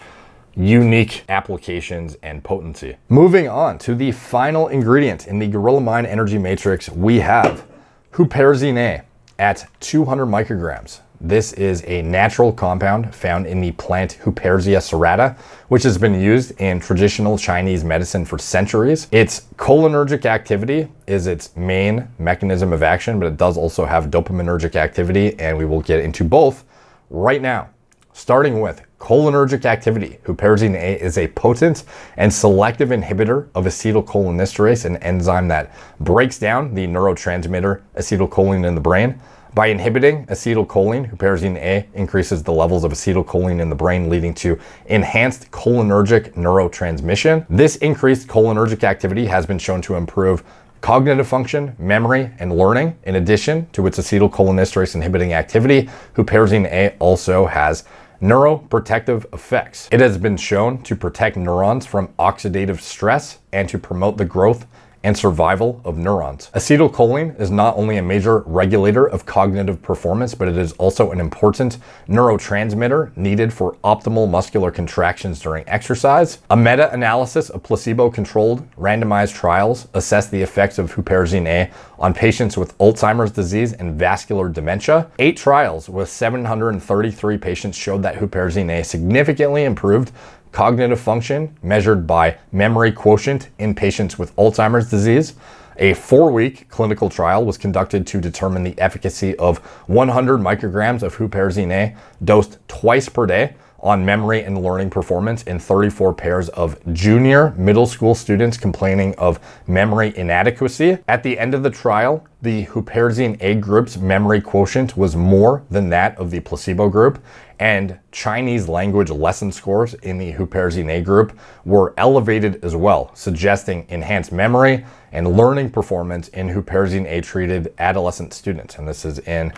unique applications and potency. Moving on to the final ingredient in the Gorilla Mind Energy Matrix, we have huperzine at 200 micrograms. This is a natural compound found in the plant Huperzia serrata, which has been used in traditional Chinese medicine for centuries. Its cholinergic activity is its main mechanism of action, but it does also have dopaminergic activity, and we will get into both right now. Starting with cholinergic activity, huperzine A is a potent and selective inhibitor of acetylcholinesterase, an enzyme that breaks down the neurotransmitter acetylcholine in the brain. By inhibiting acetylcholine, huperzine A increases the levels of acetylcholine in the brain, leading to enhanced cholinergic neurotransmission. This increased cholinergic activity has been shown to improve cognitive function, memory, and learning. In addition to its acetylcholinesterase inhibiting activity, huperzine A also has neuroprotective effects. It has been shown to protect neurons from oxidative stress and to promote the growth and survival of neurons. Acetylcholine is not only a major regulator of cognitive performance, but it is also an important neurotransmitter needed for optimal muscular contractions during exercise. A meta-analysis of placebo-controlled randomized trials assessed the effects of huperzine A on patients with Alzheimer's disease and vascular dementia. Eight trials with 733 patients showed that huperzine A significantly improved cognitive function measured by memory quotient in patients with Alzheimer's disease. A four week clinical trial was conducted to determine the efficacy of 100 micrograms of huperzine A dosed twice per day on memory and learning performance in 34 pairs of junior middle school students complaining of memory inadequacy. At the end of the trial, the huperzine A group's memory quotient was more than that of the placebo group, and Chinese language lesson scores in the huperzine A group were elevated as well, suggesting enhanced memory and learning performance in huperzine A treated adolescent students. And this is in,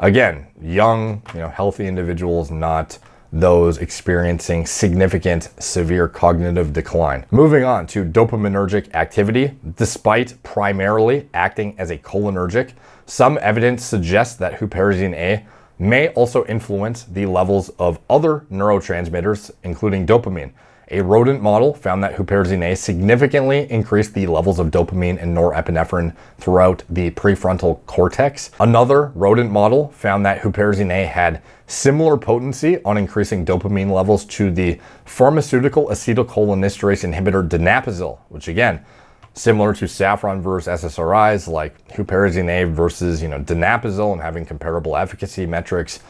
again, young, you know, healthy individuals, not those experiencing significant severe cognitive decline. Moving on to dopaminergic activity, despite primarily acting as a cholinergic, some evidence suggests that huperzine A may also influence the levels of other neurotransmitters, including dopamine. A rodent model found that huperzine A significantly increased the levels of dopamine and norepinephrine throughout the prefrontal cortex. Another rodent model found that huperzine A had similar potency on increasing dopamine levels to the pharmaceutical acetylcholinesterase inhibitor donepezil, which again, similar to saffron versus SSRIs like huperzine A versus, you know, donepezil and having comparable efficacy metrics.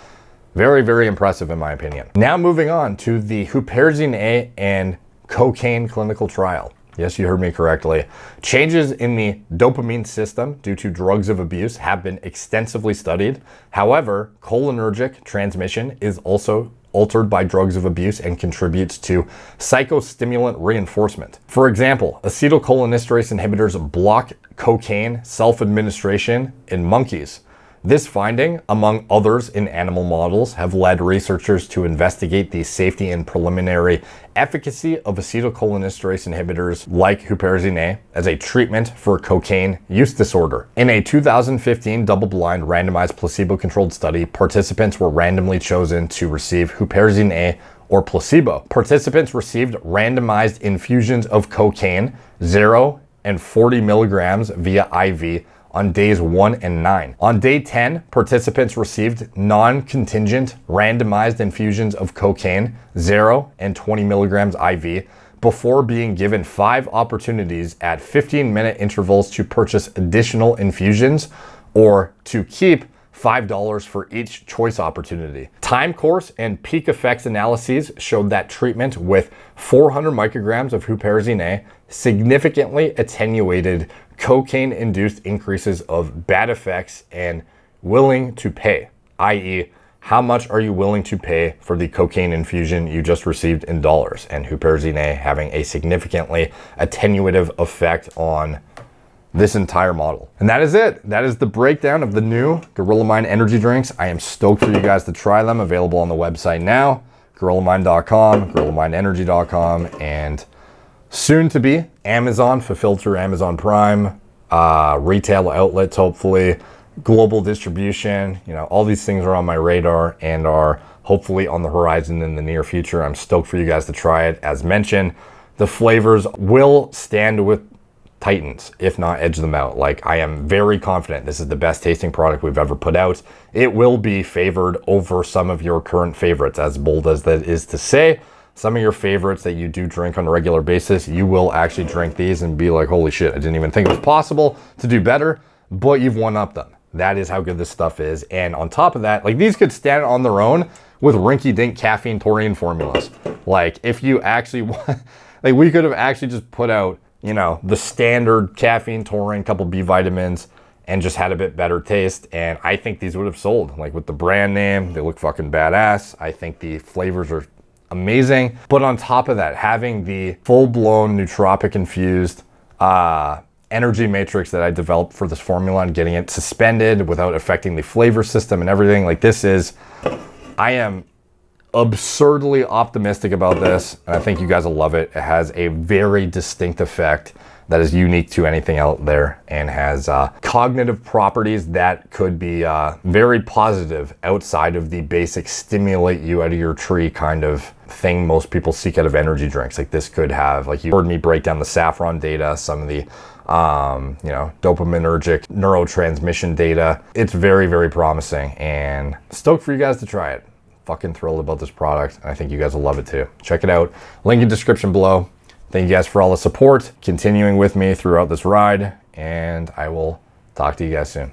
Very, very impressive in my opinion. Now moving on to the huperzine A and cocaine clinical trial. Yes, you heard me correctly. Changes in the dopamine system due to drugs of abuse have been extensively studied. However, cholinergic transmission is also altered by drugs of abuse and contributes to psychostimulant reinforcement. For example, acetylcholinesterase inhibitors block cocaine self-administration in monkeys. This finding, among others in animal models, have led researchers to investigate the safety and preliminary efficacy of acetylcholinesterase inhibitors like huperzine A as a treatment for cocaine use disorder. In a 2015 double-blind randomized placebo-controlled study, participants were randomly chosen to receive huperzine A or placebo. Participants received randomized infusions of cocaine, 0 and 40 milligrams via IV on days 1 and 9. On day 10, participants received non contingent randomized infusions of cocaine, 0 and 20 milligrams IV, before being given five opportunities at 15 minute intervals to purchase additional infusions or to keep $5 for each choice opportunity. Time course and peak effects analyses showed that treatment with 400 micrograms of huperzine A significantly attenuated cocaine induced increases of bad effects and willing to pay, i.e., how much are you willing to pay for the cocaine infusion you just received in dollars? And huperzine A having a significantly attenuative effect on this entire model. And that is it. That is the breakdown of the new Gorilla Mind energy drinks. I am stoked for you guys to try them. Available on the website now, gorillamind.com, gorillamindenergy.com, and soon to be Amazon, fulfilled through Amazon Prime, uh, retail outlets, hopefully, global distribution. You know, all these things are on my radar and are hopefully on the horizon in the near future. I'm stoked for you guys to try it. As mentioned, the flavors will stand with Titans, if not edge them out. Like, I am very confident this is the best tasting product we've ever put out. It will be favored over some of your current favorites, as bold as that is to say some of your favorites that you do drink on a regular basis, you will actually drink these and be like, holy shit, I didn't even think it was possible to do better, but you've one up them. That is how good this stuff is. And on top of that, like these could stand on their own with rinky dink caffeine taurine formulas. Like if you actually want, like we could have actually just put out, you know, the standard caffeine taurine, couple B vitamins, and just had a bit better taste. And I think these would have sold. Like with the brand name, they look fucking badass. I think the flavors are amazing. But on top of that, having the full blown nootropic infused uh, energy matrix that I developed for this formula and getting it suspended without affecting the flavor system and everything, like this is, I am absurdly optimistic about this. And I think you guys will love it. It has a very distinct effect that is unique to anything out there and has uh, cognitive properties that could be uh, very positive outside of the basic stimulate you out of your tree kind of thing most people seek out of energy drinks. Like this could have, like you heard me break down the saffron data, some of the um, you know, dopaminergic neurotransmission data. It's very, very promising and stoked for you guys to try it. Fucking thrilled about this product. I think you guys will love it too. Check it out. Link in description below. Thank you guys for all the support, continuing with me throughout this ride, and I will talk to you guys soon.